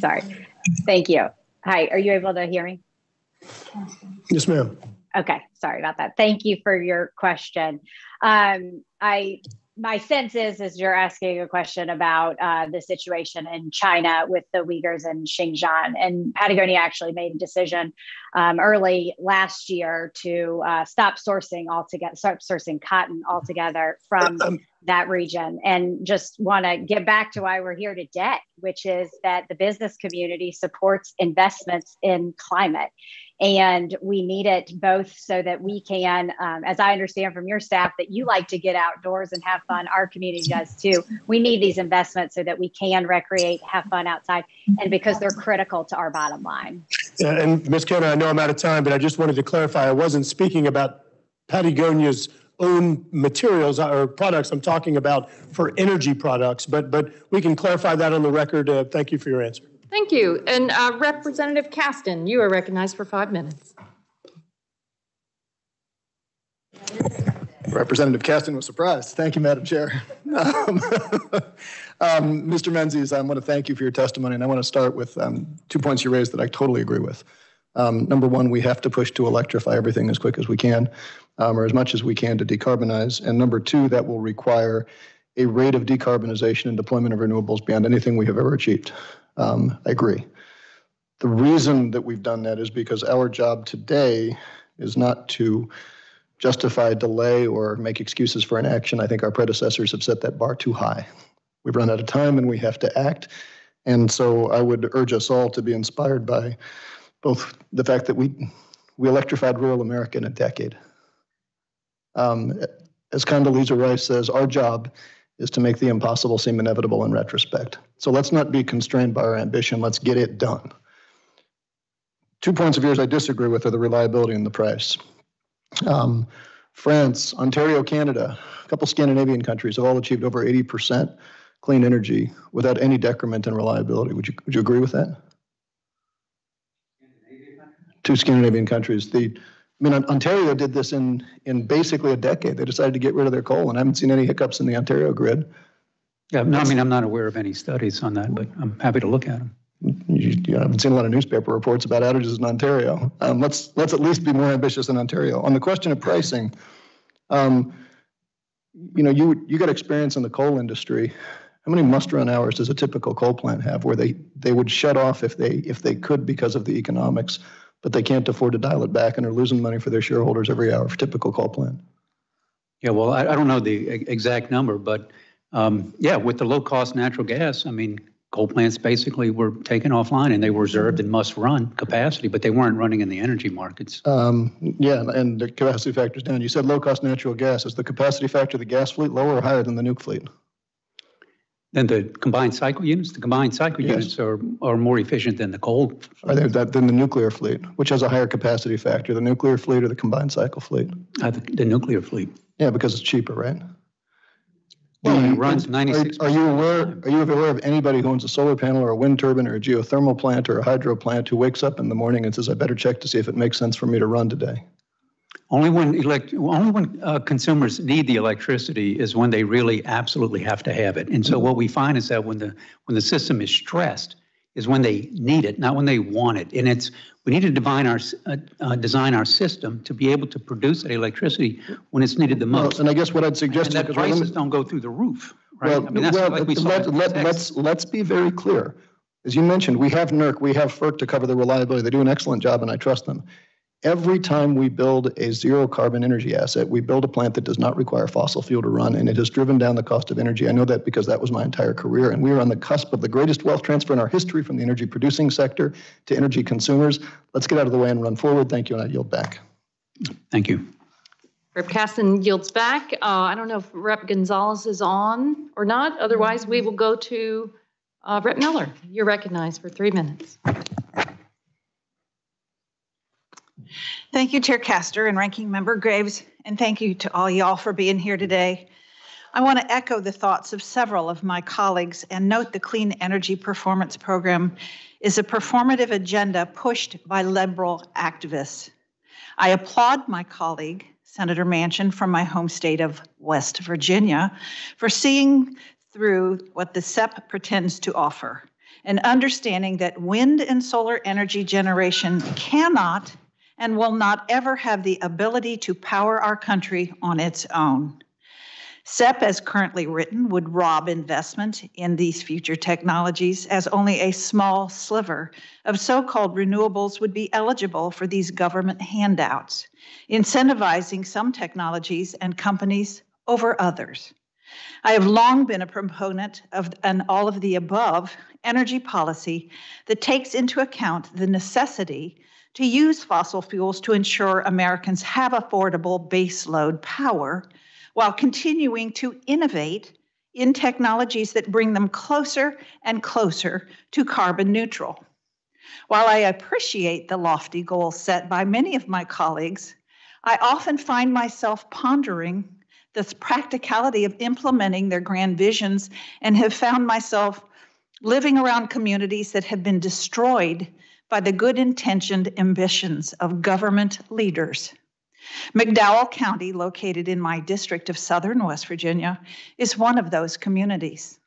Sorry. Thank you. Hi, are you able to hear me? Yes, ma'am. Okay, sorry about that. Thank you for your question. Um, I my sense is is you're asking a question about uh, the situation in China with the Uyghurs and Xinjiang, and Patagonia actually made a decision um, early last year to uh, stop sourcing altogether, stop sourcing cotton altogether from Um, that region. And just want to get back to why we're here today, which is that the business community supports investments in climate. And we need it both so that we can, um, as I understand from your staff, that you like to get outdoors and have fun. Our community does too. We need these investments so that we can recreate, have fun outside, and because they're critical to our bottom line. And Ms. Kenna, I know I'm out of time, but I just wanted to clarify, I wasn't speaking about Patagonia's own materials or products. I'm talking about for energy products, but, but we can clarify that on the record. Uh, Thank you for your answer. Thank you. And uh, Representative Casten, you are recognized for five minutes. Representative Casten was surprised. Thank you, Madam Chair. Um, [LAUGHS] um, Mr. Menzies, I want to thank you for your testimony, and I want to start with um, two points you raised that I totally agree with. Um, number one, we have to push to electrify everything as quick as we can, um, or as much as we can to decarbonize. And number two, that will require a rate of decarbonization and deployment of renewables beyond anything we have ever achieved. Um, I agree. The reason that we've done that is because our job today is not to justify delay or make excuses for inaction. I think our predecessors have set that bar too high. We've run out of time and we have to act. And so I would urge us all to be inspired by both the fact that we we electrified rural America in a decade. Um, as Condoleezza Rice says, our job is to make the impossible seem inevitable in retrospect. So let's not be constrained by our ambition. Let's get it done. Two points of yours I disagree with are the reliability and the price. Um, France, Ontario, Canada, a couple Scandinavian countries have all achieved over 80% clean energy without any decrement in reliability. Would you, would you agree with that? Two Scandinavian countries. The, I mean, Ontario did this in, in basically a decade. They decided to get rid of their coal, and I haven't seen any hiccups in the Ontario grid. Yeah, no, I mean, I'm not aware of any studies on that, but I'm happy to look at them. You, you haven't seen a lot of newspaper reports about outages in Ontario. Um, let's let's at least be more ambitious in Ontario. On the question of pricing, um, you know, you you got experience in the coal industry. How many must-run hours does a typical coal plant have where they they would shut off if they if they could because of the economics, but they can't afford to dial it back and are losing money for their shareholders every hour for typical coal plant. Yeah, well, I, I don't know the exact number, but um, yeah, with the low-cost natural gas, I mean, coal plants basically were taken offline and they were reserved and must-run capacity, but they weren't running in the energy markets. Um, yeah, and the capacity factor's down. You said low-cost natural gas. Is the capacity factor of the gas fleet lower or higher than the nuke fleet? Then the combined cycle units, the combined cycle Yes. units are, are more efficient than the coal. Are they that than the nuclear fleet, which has a higher capacity factor, the nuclear fleet or the combined cycle fleet? uh, the, the nuclear fleet. Yeah, because it's cheaper, right? Well, it runs 96 Are you aware, are you aware of anybody who owns a solar panel or a wind turbine or a geothermal plant or a hydro plant who wakes up in the morning and says, I better check to see if it makes sense for me to run today? Only when elect, only when uh, consumers need the electricity is when they really absolutely have to have it. And so what we find is that when the, when the system is stressed is when they need it, not when they want it. And it's, we need to divine our, uh, uh, design our system to be able to produce that electricity when it's needed the Well, most. And I guess what I'd And suggest. that because we're prices don't go through the roof, right? I Well, mean, well, like we let, let, let's, let's be very clear. As you mentioned, we have NERC, we have FERC to cover the reliability. They do an excellent job and I trust them. Every time we build a zero carbon energy asset, we build a plant that does not require fossil fuel to run and it has driven down the cost of energy. I know that because that was my entire career and we are on the cusp of the greatest wealth transfer in our history from the energy producing sector to energy consumers. Let's get out of the way and run forward. Thank you and I yield back. Thank you. Rep. Casten yields back. Uh, I don't know if Rep. Gonzalez is on or not. Otherwise, we will go to uh, Rep. Miller. You're recognized for three minutes. Thank you, Chair Castor and Ranking Member Graves, and thank you to all y'all for being here today. I want to echo the thoughts of several of my colleagues and note the Clean Energy Performance Program is a performative agenda pushed by liberal activists. I applaud my colleague, Senator Manchin from my home state of West Virginia, for seeing through what the CEP pretends to offer and understanding that wind and solar energy generation cannot and will not ever have the ability to power our country on its own. CEP, as currently written, would rob investment in these future technologies as only a small sliver of so called renewables would be eligible for these government handouts, incentivizing some technologies and companies over others. I have long been a proponent of an all of the above energy policy that takes into account the necessity to use fossil fuels to ensure Americans have affordable baseload power while continuing to innovate in technologies that bring them closer and closer to carbon neutral. While I appreciate the lofty goals set by many of my colleagues, I often find myself pondering the practicality of implementing their grand visions and have found myself living around communities that have been destroyed by the good intentioned ambitions of government leaders. McDowell County, located in my district of southern West Virginia, is one of those communities.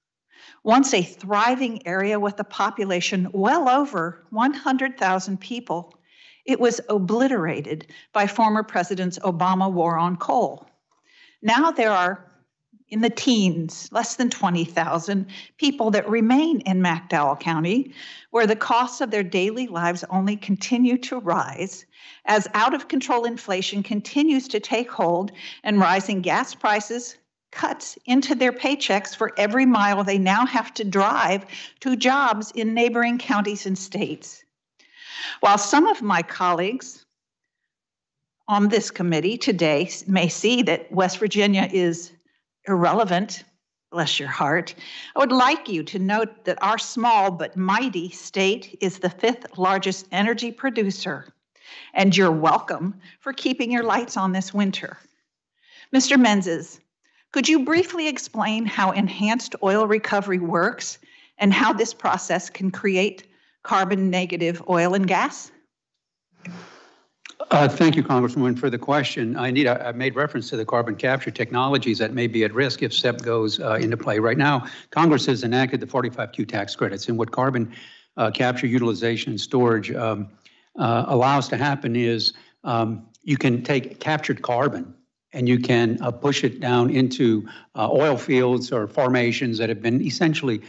Once a thriving area with a population well over 100,000 people, it was obliterated by former President Obama war on coal. Now there are in the teens, less than 20,000 people that remain in McDowell County, where the costs of their daily lives only continue to rise as out of control inflation continues to take hold and rising gas prices cuts into their paychecks for every mile they now have to drive to jobs in neighboring counties and states. While some of my colleagues on this committee today may see that West Virginia is irrelevant, bless your heart, I would like you to note that our small but mighty state is the fifth largest energy producer, and you're welcome for keeping your lights on this winter. Mr. Menzies, could you briefly explain how enhanced oil recovery works and how this process can create carbon negative oil and gas? Uh, thank you, Congresswoman, for the question. I need. I made reference to the carbon capture technologies that may be at risk if CEP goes uh, into play. Right now, Congress has enacted the 45Q tax credits, and what carbon uh, capture, utilization, and storage um, uh, allows to happen is um, you can take captured carbon and you can uh, push it down into uh, oil fields or formations that have been essentially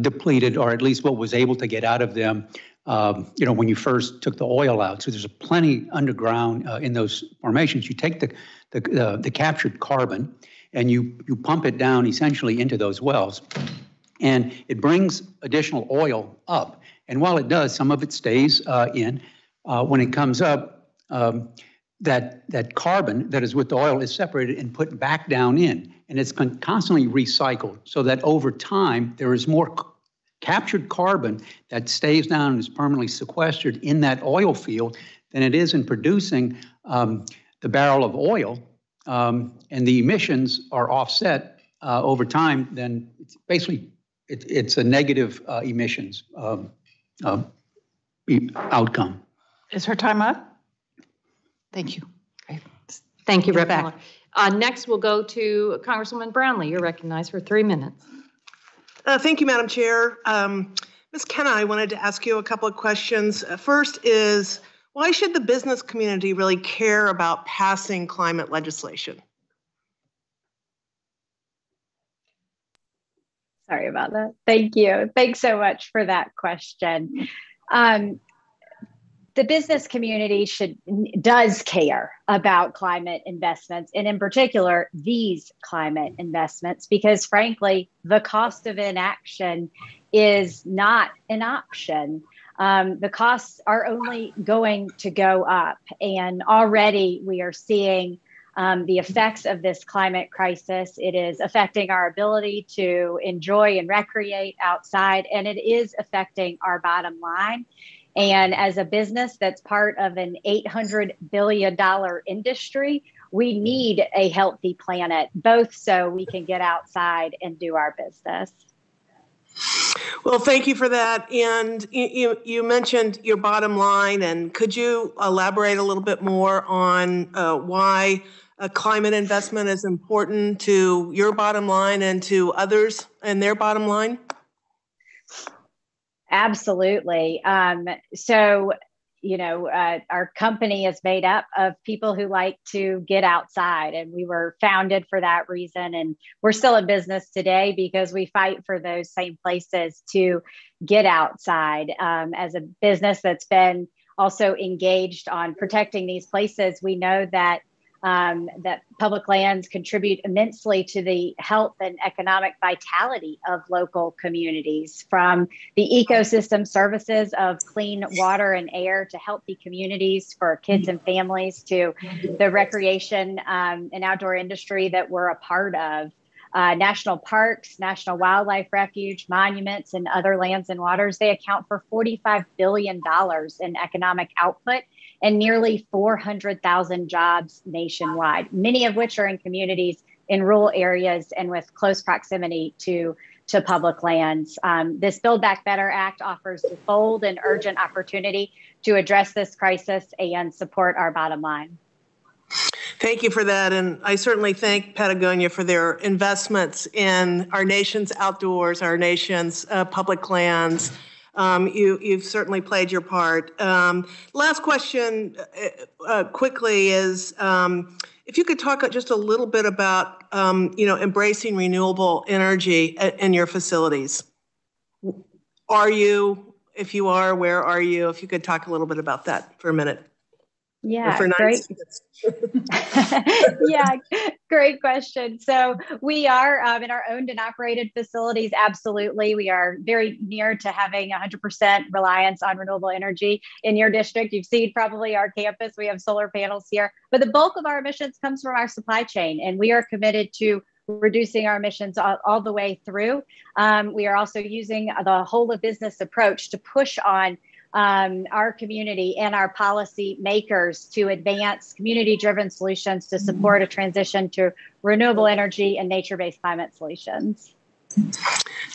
depleted, or at least what was able to get out of them um, you know, when you first took the oil out. So there's plenty underground uh, in those formations. You take the, the, uh, the captured carbon and you, you pump it down essentially into those wells. And it brings additional oil up. And while it does, some of it stays uh, in. Uh, when it comes up, um, that, that carbon that is with the oil is separated and put back down in. And it's con- constantly recycled so that over time there is more captured carbon that stays down and is permanently sequestered in that oil field than it is in producing um, the barrel of oil. Um, and the emissions are offset uh, over time, then it's basically it, it's a negative uh, emissions um, uh, outcome. Is her time up? Thank you. Thank you, Rebecca. Uh, next, we'll go to Congresswoman Brownley. You're recognized for three minutes. Uh, thank you, Madam Chair. Um, Ms. Kenna, I wanted to ask you a couple of questions. Uh, first is, why should the business community really care about passing climate legislation? Sorry about that. Thank you. Thanks so much for that question. Um, the business community should does care about climate investments and in particular these climate investments because frankly the cost of inaction is not an option. Um, the costs are only going to go up and already we are seeing um, the effects of this climate crisis. It is affecting our ability to enjoy and recreate outside and it is affecting our bottom line and as a business that's part of an $800 billion industry, we need a healthy planet, both so we can get outside and do our business. Well, thank you for that. And you, you mentioned your bottom line, and could you elaborate a little bit more on uh, why a climate investment is important to your bottom line and to others and their bottom line? Absolutely. Um, so, you know, uh, our company is made up of people who like to get outside, and we were founded for that reason. And we're still in business today because we fight for those same places to get outside. Um, as a business that's been also engaged on protecting these places, we know that um, that public lands contribute immensely to the health and economic vitality of local communities, from the ecosystem services of clean water and air to healthy communities for kids and families to the recreation um, and outdoor industry that we're a part of. Uh, national parks, national wildlife refuge, monuments, and other lands and waters, they account for $45 billion in economic output and nearly 400,000 jobs nationwide, many of which are in communities in rural areas and with close proximity to, to public lands. Um, this Build Back Better Act offers bold and urgent opportunity to address this crisis and support our bottom line. Thank you for that. And I certainly thank Patagonia for their investments in our nation's outdoors, our nation's uh, public lands, um, you, you've certainly played your part. Um, last question, uh, uh, quickly, is um, if you could talk just a little bit about, um, you know, embracing renewable energy in your facilities. Are you? If you are, where are you? If you could talk a little bit about that for a minute. Yeah, great. [LAUGHS] yeah, great question. So we are um, in our owned and operated facilities. Absolutely, we are very near to having 100% reliance on renewable energy in your district. You've seen probably our campus. We have solar panels here, but the bulk of our emissions comes from our supply chain, and we are committed to reducing our emissions all, all the way through. Um, we are also using the whole of business approach to push on um, our community and our policy makers to advance community driven solutions to support a transition to renewable energy and nature based climate solutions.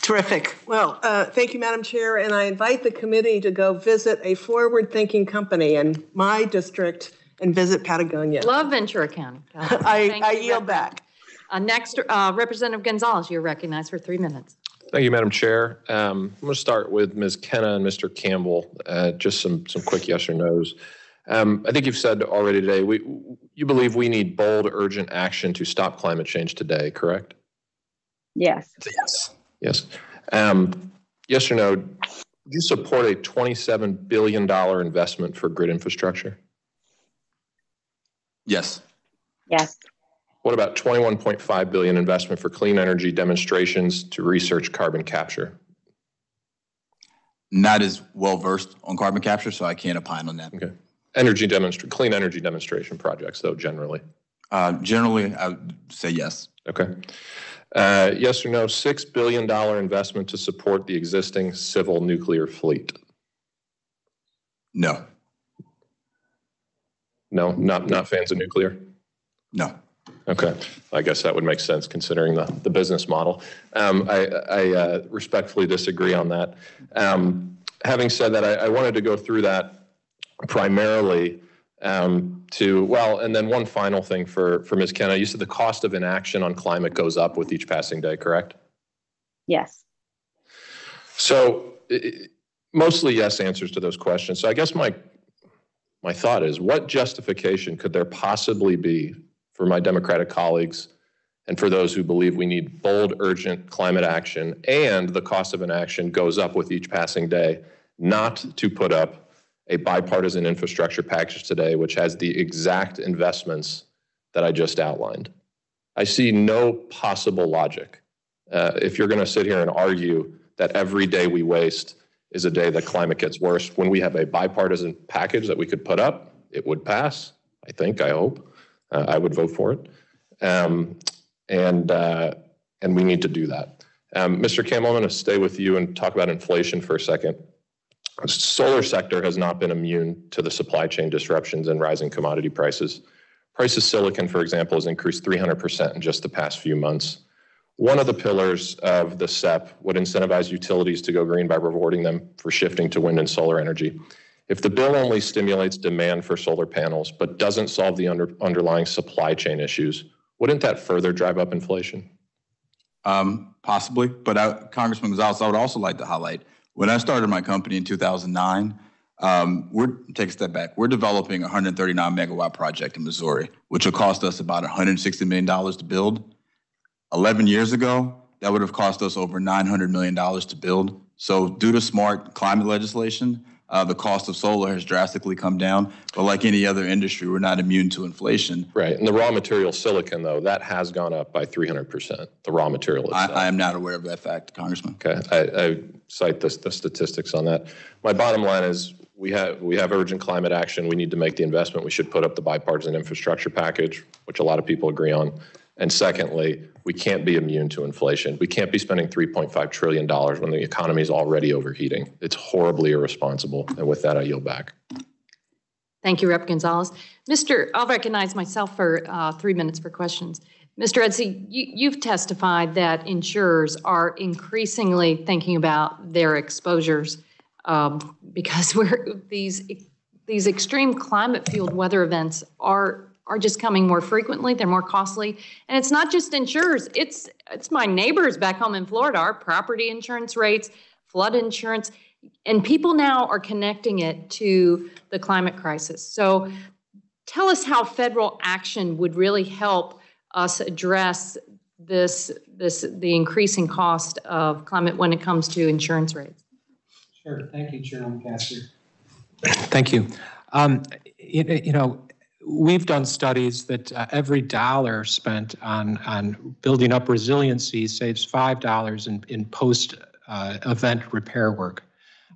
Terrific. Well, uh, thank you, Madam Chair. And I invite the committee to go visit a forward thinking company in my district and visit Patagonia. Love Ventura County. [LAUGHS] I, I yield back. Uh, next, uh, Representative Gonzalez, you're recognized for three minutes. Thank you, Madam Chair. Um, I'm going to start with Ms. Kenna and Mr. Campbell. Uh, just some some quick yes or nos. Um, I think you've said already today. We you believe we need bold, urgent action to stop climate change today. Correct? Yes. Yes. Yes. Um, yes or no? Do you support a 27 billion dollar investment for grid infrastructure? Yes. Yes. What about 21.5 billion investment for clean energy demonstrations to research carbon capture? Not as well versed on carbon capture, so I can't opine on that. Okay. Energy demonstration, clean energy demonstration projects, though, generally. Uh, generally, I would say yes. Okay. Uh, yes or no, $6 billion investment to support the existing civil nuclear fleet? No. No, not, not fans of nuclear? No. Okay, I guess that would make sense considering the, the business model. Um, I, I uh, respectfully disagree on that. Um, having said that, I, I, wanted to go through that primarily um, to, well, and then one final thing for, for Ms. Kenna. You said the cost of inaction on climate goes up with each passing day, correct? Yes. So it, mostly yes answers to those questions. So I guess my, my thought is what justification could there possibly be for my Democratic colleagues and for those who believe we need bold, urgent climate action and the cost of inaction goes up with each passing day, not to put up a bipartisan infrastructure package today, which has the exact investments that I just outlined. I see no possible logic. Uh, if you're going to sit here and argue that every day we waste is a day that climate gets worse, when we have a bipartisan package that we could put up, it would pass, I think, I hope uh, I would vote for it. Um, and, uh, and we need to do that. Um, Mr. Campbell, I'm going to stay with you and talk about inflation for a second. The solar sector has not been immune to the supply chain disruptions and rising commodity prices. Price of silicon, for example, has increased 300% in just the past few months. One of the pillars of the CEP would incentivize utilities to go green by rewarding them for shifting to wind and solar energy. If the bill only stimulates demand for solar panels but doesn't solve the under, underlying supply chain issues, wouldn't that further drive up inflation? Um, possibly, but I, Congressman Gonzalez, I would also like to highlight when I started my company in 2009. Um, we're take a step back. We're developing a 139 megawatt project in Missouri, which will cost us about 160 million dollars to build. 11 years ago, that would have cost us over 900 million dollars to build. So, due to smart climate legislation, Uh, the cost of solar has drastically come down, but like any other industry, we're not immune to inflation. Right, and the raw material silicon, though, that has gone up by 300%, the raw material I, itself. I am not aware of that fact, Congressman. Okay, I, I cite the, the statistics on that. My bottom line is, we have, we have urgent climate action. We need to make the investment. We should put up the bipartisan infrastructure package, which a lot of people agree on. And secondly, we can't be immune to inflation. We can't be spending $3.5 trillion when the economy is already overheating. It's horribly irresponsible. And with that, I yield back. Thank you, Rep. Gonzalez. Mr., I'll recognize myself for uh, three minutes for questions. Mr. Edsey, you, you've testified that insurers are increasingly thinking about their exposures um, because [LAUGHS] we're these these extreme climate fueled weather events are are just coming more frequently. They're more costly, and it's not just insurers. It's it's my neighbors back home in Florida. Our property insurance rates, flood insurance, and people now are connecting it to the climate crisis. So, tell us how federal action would really help us address this this the increasing cost of climate when it comes to insurance rates. Sure. Thank you, Chairman Castor. Thank you. Um, you, you know, we've done studies that uh, every dollar spent on, on building up resiliency saves $5 in, in post uh, event repair work.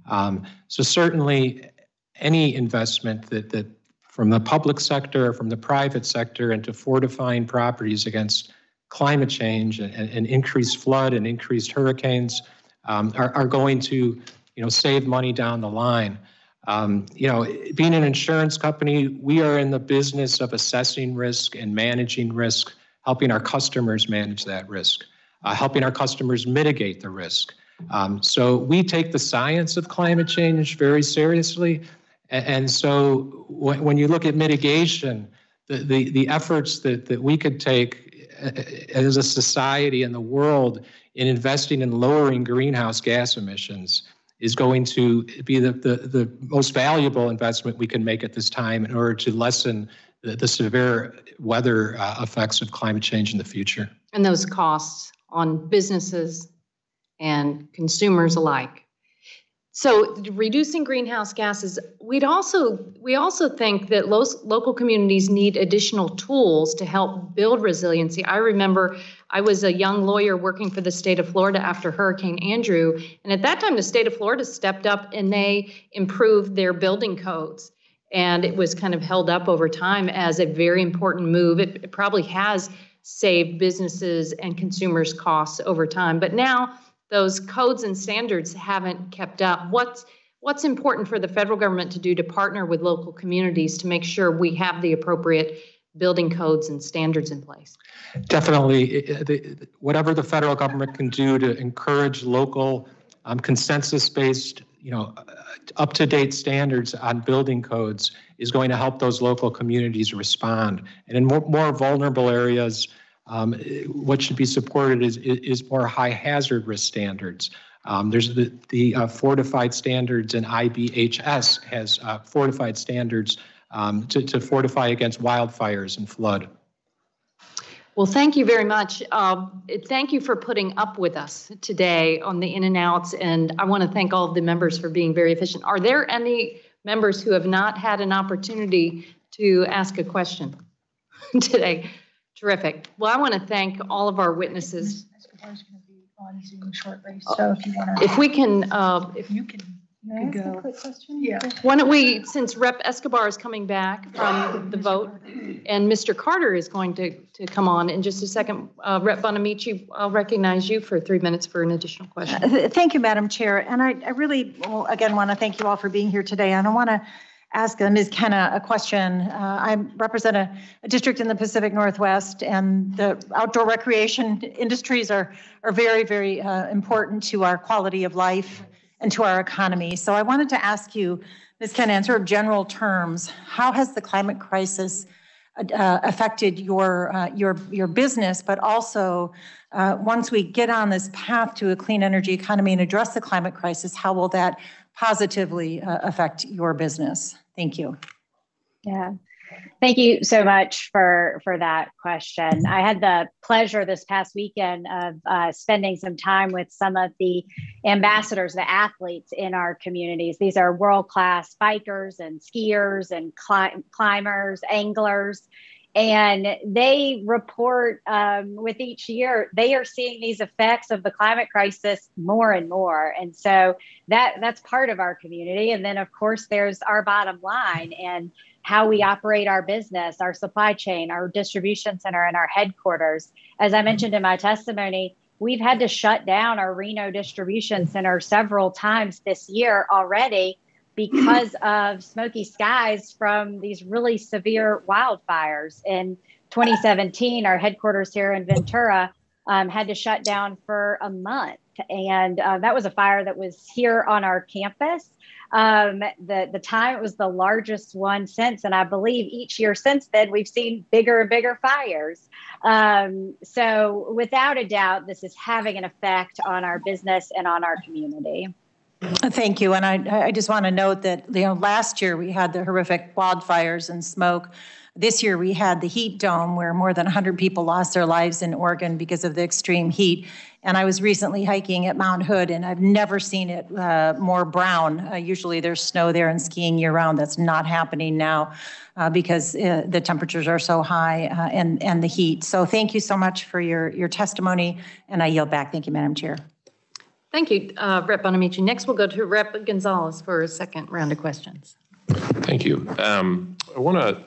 Um, so certainly any investment that, that from the public sector, from the private sector into fortifying properties against climate change and, and increased flood and increased hurricanes um, are, are going to you know, save money down the line. Um, you know, being an insurance company, we are in the business of assessing risk and managing risk, helping our customers manage that risk, uh, helping our customers mitigate the risk. Um, so we take the science of climate change very seriously. And, and so when, when, you look at mitigation, the, the, the efforts that, that we could take uh, as a society in the world in investing in lowering greenhouse gas emissions is going to be the, the, the most valuable investment we can make at this time in order to lessen the, the severe weather uh, effects of climate change in the future. And those costs on businesses and consumers alike. So reducing greenhouse gases, we'd also we also think that lo- local communities need additional tools to help build resiliency. I remember I was a young lawyer working for the state of Florida after Hurricane Andrew, and at that time the state of Florida stepped up and they improved their building codes. And it was kind of held up over time as a very important move. It, it probably has saved businesses and consumers costs over time, but now those codes and standards haven't kept up. What's what's important for the federal government to do to partner with local communities to make sure we have the appropriate building codes and standards in place? Definitely, whatever the federal government can do to encourage local um, consensus-based, you know, up-to-date standards on building codes is going to help those local communities respond. And in more, more vulnerable areas, um, what should be supported is, is more high hazard risk standards. Um, there's the, the uh, fortified standards and IBHS has uh, fortified standards um, to, to fortify against wildfires and flood. Well, thank you very much. Uh, thank you for putting up with us today on the in and outs, and I want to thank all of the members for being very efficient. Are there any members who have not had an opportunity to ask a question [LAUGHS] today? Terrific. Well, I want to thank all of our witnesses. Escobar's going to be on Zoom shortly, so if you want to. If we can, uh, if you can, you could go. Quick question? Yeah. Why don't we, since Rep. Escobar is coming back from the vote, and Mr. Carter is going to, to come on in just a second, uh, Rep. Bonamici, I'll recognize you for three minutes for an additional question. Uh, thank you, Madam Chair. And I, I really, well, again, want to thank you all for being here today. And I want to ask uh, Ms. Kenna a question. Uh, I represent a, a, district in the Pacific Northwest, and the outdoor recreation industries are, are very, very uh, important to our quality of life and to our economy. So I wanted to ask you, Ms. Kenna, in sort of general terms, how has the climate crisis uh, affected your, uh, your, your business, but also uh, once we get on this path to a clean energy economy and address the climate crisis, how will that positively uh, affect your business? Thank you. Yeah. Thank you so much for, for that question. I had the pleasure this past weekend of uh, spending some time with some of the ambassadors, the athletes in our communities. These are world class bikers and skiers and cli- climbers, anglers. And they report um, with each year, they are seeing these effects of the climate crisis more and more. And so that that's part of our community. And then, of course, there's our bottom line. And how we operate our business, our supply chain, our distribution center, and our headquarters. As I mentioned in my testimony, we've had to shut down our Reno distribution center several times this year already because [CLEARS THROAT] of smoky skies from these really severe wildfires. In 2017, our headquarters here in Ventura um, had to shut down for a month. And uh, that was a fire that was here on our campus um, the the time it was the largest one since, and I believe each year since then we've seen bigger and bigger fires. Um, so without a doubt, this is having an effect on our business and on our community. Thank you. And I, I just want to note that you know last year we had the horrific wildfires and smoke. This year we had the heat dome where more than 100 people lost their lives in Oregon because of the extreme heat. And I was recently hiking at Mount Hood and I've never seen it uh, more brown. Uh, usually there's snow there and skiing year round. That's not happening now uh, because uh, the temperatures are so high uh, and, and the heat. So thank you so much for your, your testimony and I yield back. Thank you, Madam Chair. Thank you, uh, Rep. Bonamici. Next, we'll go to Rep. Gonzalez for a second round of questions. Thank you. Um, I want to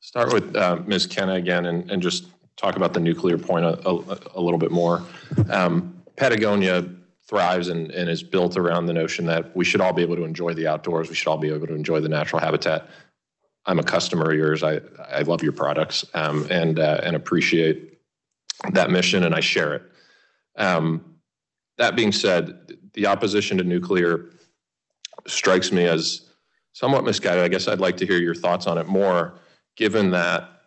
start with uh, Ms. Kenna again and, and just talk about the nuclear point a, a, a little bit more. Um, Patagonia thrives and, and, is built around the notion that we should all be able to enjoy the outdoors. We should all be able to enjoy the natural habitat. I'm a customer of yours. I, I love your products um, and, uh, and appreciate that mission, and I share it. Um, that being said, the opposition to nuclear strikes me as somewhat misguided. I guess I'd like to hear your thoughts on it more given that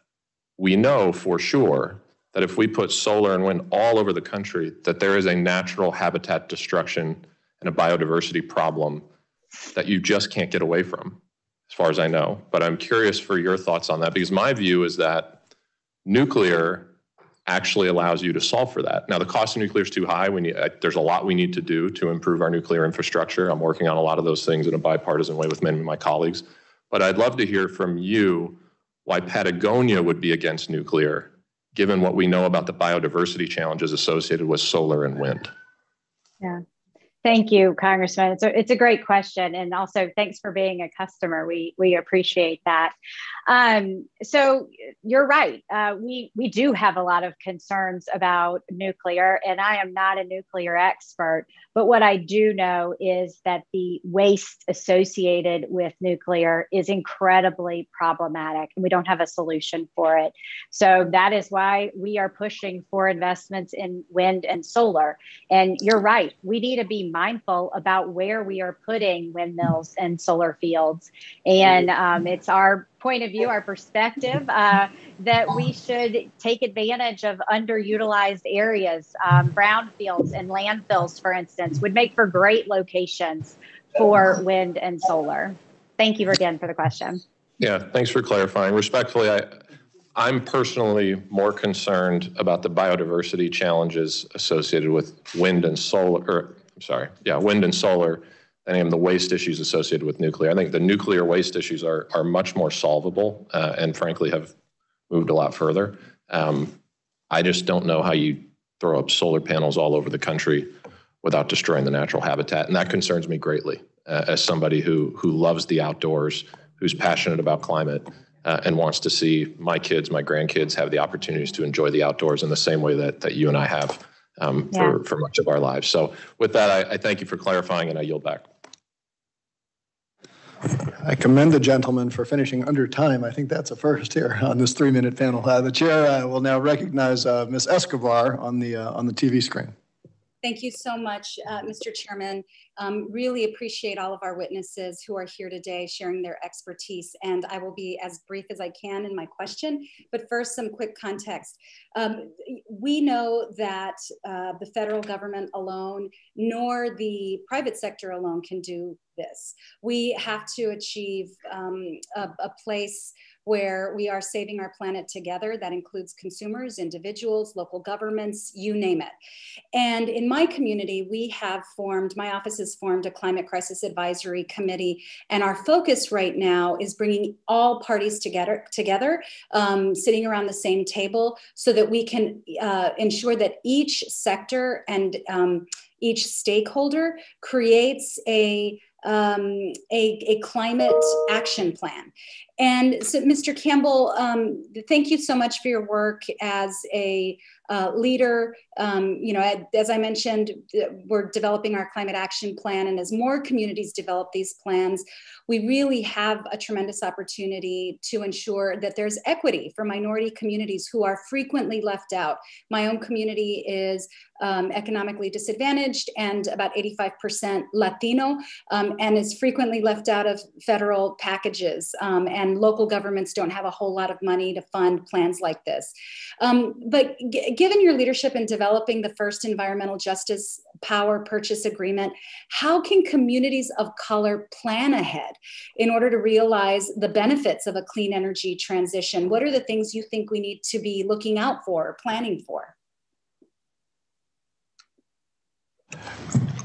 we know for sure that if we put solar and wind all over the country, that there is a natural habitat destruction and a biodiversity problem that you just can't get away from, as far as I know. But I'm curious for your thoughts on that because my view is that nuclear actually allows you to solve for that. Now, the cost of nuclear is too high. We need, uh, there's a lot we need to do to improve our nuclear infrastructure. I'm working on a lot of those things in a bipartisan way with many of my colleagues. But I'd love to hear from you why Patagonia would be against nuclear, given what we know about the biodiversity challenges associated with solar and wind. Yeah. Thank you, Congressman. It's a, it's a great question. And also, thanks for being a customer. We, we appreciate that. Um, so you're right. Uh, we, we do have a lot of concerns about nuclear, and I am not a nuclear expert. But what I do know is that the waste associated with nuclear is incredibly problematic, and we don't have a solution for it. So that is why we are pushing for investments in wind and solar. And you're right, we need to be mindful about where we are putting windmills and solar fields. And um, it's our point of view, our perspective, uh, that we should take advantage of underutilized areas. Um, brownfields and landfills, for instance, would make for great locations for wind and solar. Thank you again for the question. Yeah, thanks for clarifying. Respectfully, I, I'm personally more concerned about the biodiversity challenges associated with wind and solar, sorry, yeah, wind and solar I the waste issues associated with nuclear. I think the nuclear waste issues are, are much more solvable uh, and frankly have moved a lot further. Um, I just don't know how you throw up solar panels all over the country without destroying the natural habitat. And that concerns me greatly uh, as somebody who, who loves the outdoors, who's passionate about climate, uh, and wants to see my kids, my grandkids have the opportunities to enjoy the outdoors in the same way that, that you and I have um, yeah. for, for much of our lives. So with that, I, I thank you for clarifying and I yield back. I commend the gentleman for finishing under time. I think that's a first here on this three-minute panel. Uh, the chair uh, will now recognize uh, Ms. Escobar on the uh, on the TV screen. Thank you so much, uh, Mr. Chairman. Um, really appreciate all of our witnesses who are here today sharing their expertise. And I will be as brief as I can in my question. But first, some quick context. Um, we know that uh, the federal government alone, nor the private sector alone can do this. We have to achieve um, a, a place where we are saving our planet together. That includes consumers, individuals, local governments, you name it. And in my community, we have formed, my office has formed a climate crisis advisory committee. And our focus right now is bringing all parties together, together um, sitting around the same table so that we can uh, ensure that each sector and um, each stakeholder creates a um, a, a, climate action plan. And so, Mr. Campbell, um, thank you so much for your work as a uh, leader. Um, you know, as I mentioned, we're developing our climate action plan, and as more communities develop these plans, we really have a tremendous opportunity to ensure that there's equity for minority communities who are frequently left out. My own community is um, economically disadvantaged and about 85% Latino um, and is frequently left out of federal packages. Um, and local governments don't have a whole lot of money to fund plans like this. Um, but given your leadership in developing the first environmental justice power purchase agreement, how can communities of color plan ahead in order to realize the benefits of a clean energy transition? What are the things you think we need to be looking out for or planning for?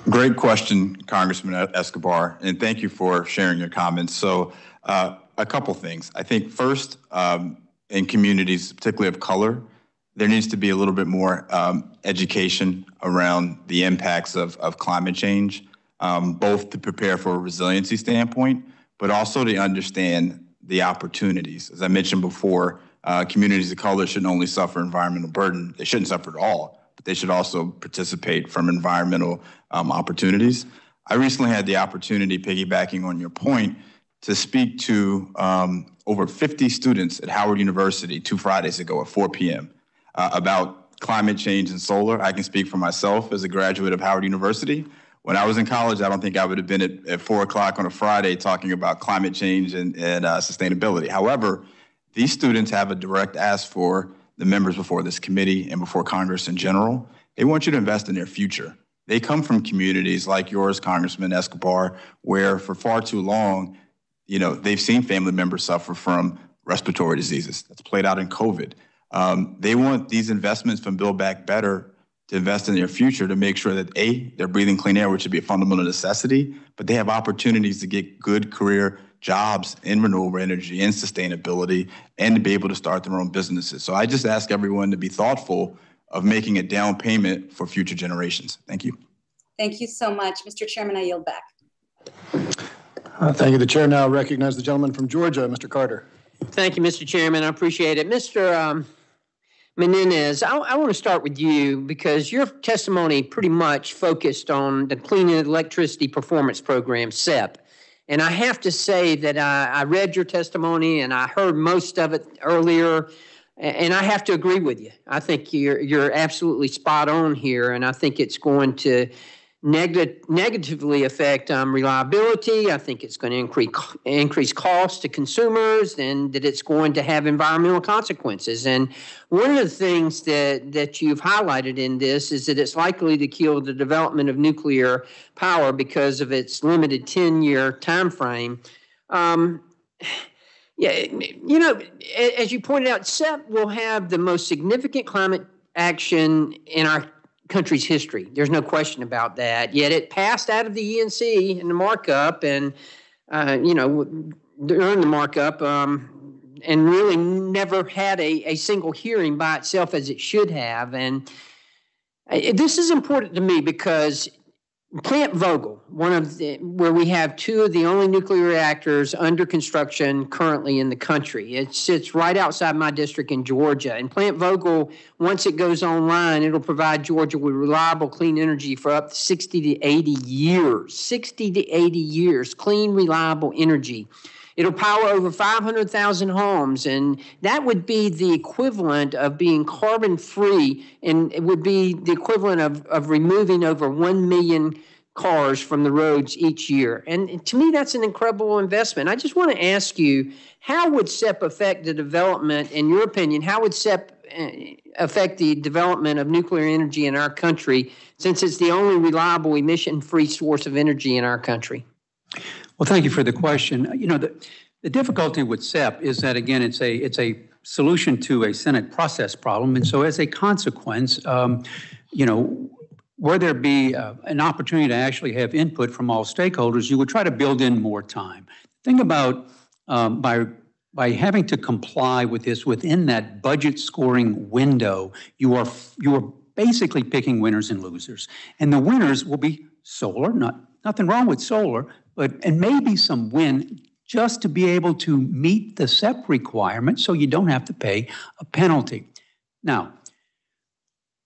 Great question, Congressman Escobar, and thank you for sharing your comments. So, uh, a couple things. I think first, um, in communities, particularly of color, there needs to be a little bit more um, education around the impacts of, of climate change, um, both to prepare for a resiliency standpoint, but also to understand the opportunities. As I mentioned before, uh, communities of color shouldn't only suffer environmental burden, they shouldn't suffer at all they should also participate from environmental um, opportunities. I recently had the opportunity, piggybacking on your point, to speak to um, over 50 students at Howard University two Fridays ago at 4 p.m. Uh, about climate change and solar. I can speak for myself as a graduate of Howard University. When I was in college, I don't think I would have been at, at 4 o'clock on a Friday talking about climate change and, and uh, sustainability. However, these students have a direct ask for the members before this committee and before Congress in general. They want you to invest in their future. They come from communities like yours, Congressman Escobar, where for far too long, you know, they've seen family members suffer from respiratory diseases. That's played out in COVID. Um, they want these investments from Build Back Better to invest in their future to make sure that A, they're breathing clean air, which should be a fundamental necessity, but they have opportunities to get good career jobs in renewable energy and sustainability and to be able to start their own businesses. So I just ask everyone to be thoughtful of making a down payment for future generations. Thank you. Thank you so much. Mr. Chairman, I yield back. Uh, thank you. The chair now recognizes the gentleman from Georgia, Mr. Carter. Thank you, Mr. Chairman. I appreciate it. Mr. Um, Menzies, I, I want to start with you because your testimony pretty much focused on the Clean Electricity Performance Program, CEP. And I have to say that I, I read your testimony and I heard most of it earlier, and I have to agree with you. I think you're you're absolutely spot on here, and I think it's going to negatively affect um, reliability. I think it's going to increase increase costs to consumers, and that it's going to have environmental consequences. And one of the things that that you've highlighted in this is that it's likely to kill the development of nuclear power because of its limited ten year time frame. Um, yeah, you know, as you pointed out, CEP will have the most significant climate action in our country's history. There's no question about that. Yet it passed out of the ENC in the markup, and uh, you know, during the markup, um, and really never had a, a single hearing by itself as it should have. And uh, this is important to me because Plant Vogtle, one of the, where we have two of the only nuclear reactors under construction currently in the country. It sits right outside my district in Georgia. And Plant Vogtle, once it goes online, it'll provide Georgia with reliable, clean energy for up to 60 to 80 years. 60 to 80 years, clean, reliable energy. It'll power over 500,000 homes, and that would be the equivalent of being carbon free, and it would be the equivalent of, of removing over 1 million cars from the roads each year. And to me, that's an incredible investment. I just want to ask you how would CEP affect the development, in your opinion, how would CEP uh, affect the development of nuclear energy in our country since it's the only reliable emission free source of energy in our country? Well, thank you for the question. You know, the, The difficulty with CEP is that, again, it's a, it's a solution to a Senate process problem. And so as a consequence, um, you know, where there be uh, an opportunity to actually have input from all stakeholders, you would try to build in more time. Think about um, by by having to comply with this within that budget scoring window, you are you are basically picking winners and losers. And the winners will be solar, not nothing wrong with solar, but and maybe some wind just to be able to meet the CEP requirement so you don't have to pay a penalty. Now,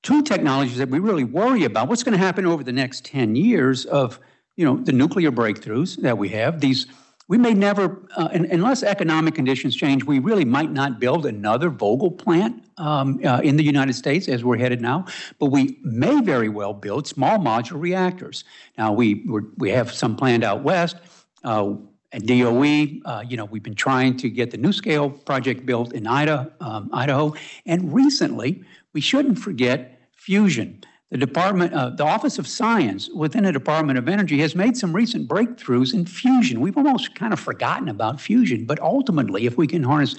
two technologies that we really worry about, what's going to happen over the next 10 years of, you know, the nuclear breakthroughs that we have, these we may never, uh, unless economic conditions change, we really might not build another Vogtle plant um, uh, in the United States as we're headed now, but we may very well build small modular reactors. Now, we, we have some planned out west. Uh, at DOE, uh, you know, we've been trying to get the NuScale project built in Idaho, um, Idaho. And recently, we shouldn't forget fusion. The Department, uh, the Office of Science within the Department of Energy has made some recent breakthroughs in fusion. We've almost kind of forgotten about fusion, but ultimately, if we can harness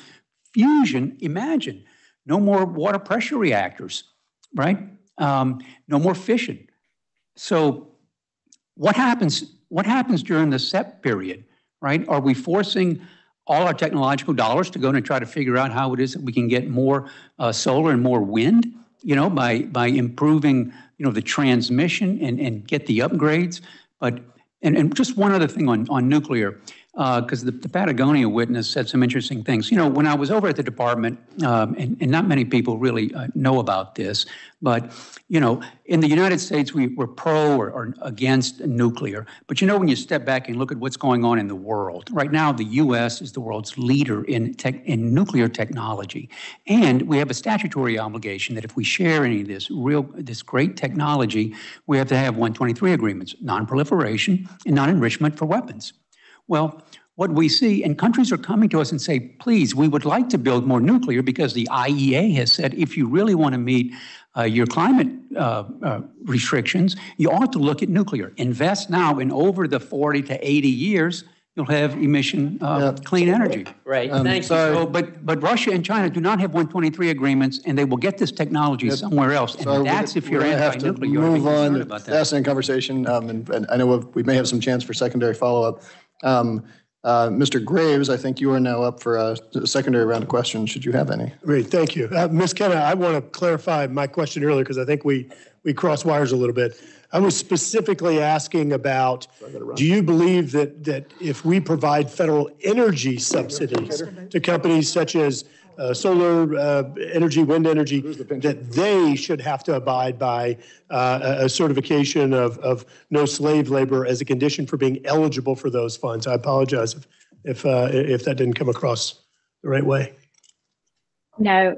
fusion, imagine no more water pressure reactors, right? Um, no more fission. So, what happens? What happens during the CEP period, right? Are we forcing all our technological dollars to go and try to figure out how it is that we can get more uh, solar and more wind? you know, by by improving, you know, the transmission and, and get the upgrades. But and, and just one other thing on, on nuclear because uh, the, the, Patagonia witness said some interesting things. You know, when I was over at the department, um, and, and, not many people really uh, know about this, but, you know, in the United States, we, we're pro or, or, against nuclear. But, you know, when you step back and look at what's going on in the world, right now, the U.S. is the world's leader in, tech, in nuclear technology. And we have a statutory obligation that if we share any of this real, this great technology, we have to have 123 agreements, non-proliferation and non-enrichment for weapons. Well, what we see, and countries are coming to us and say, please, we would like to build more nuclear because the IEA has said if you really want to meet uh, your climate uh, uh, restrictions, you ought to look at nuclear. Invest now, and over the 40 to 80 years, you'll have emission uh, yeah. clean energy. Right. Um, Thank sorry. you. So, but but Russia and China do not have 123 agreements, and they will get this technology yep. somewhere else. And so that's if you're anti-nuclear. Move on. Fascinating conversation, um, and, and, I know we may have some chance for secondary follow-up. Um, uh, Mr. Graves, I think you are now up for a secondary round of questions, should you have any. Great, thank you. Uh, Ms. Kenna, I want to clarify my question earlier because I think we, we crossed wires a little bit. I was specifically asking about, do you believe that, that if we provide federal energy subsidies to companies such as uh, solar uh, energy, wind energy, that they should have to abide by uh, a certification of, of no slave labor as a condition for being eligible for those funds. I apologize if if uh, if that didn't come across the right way. No,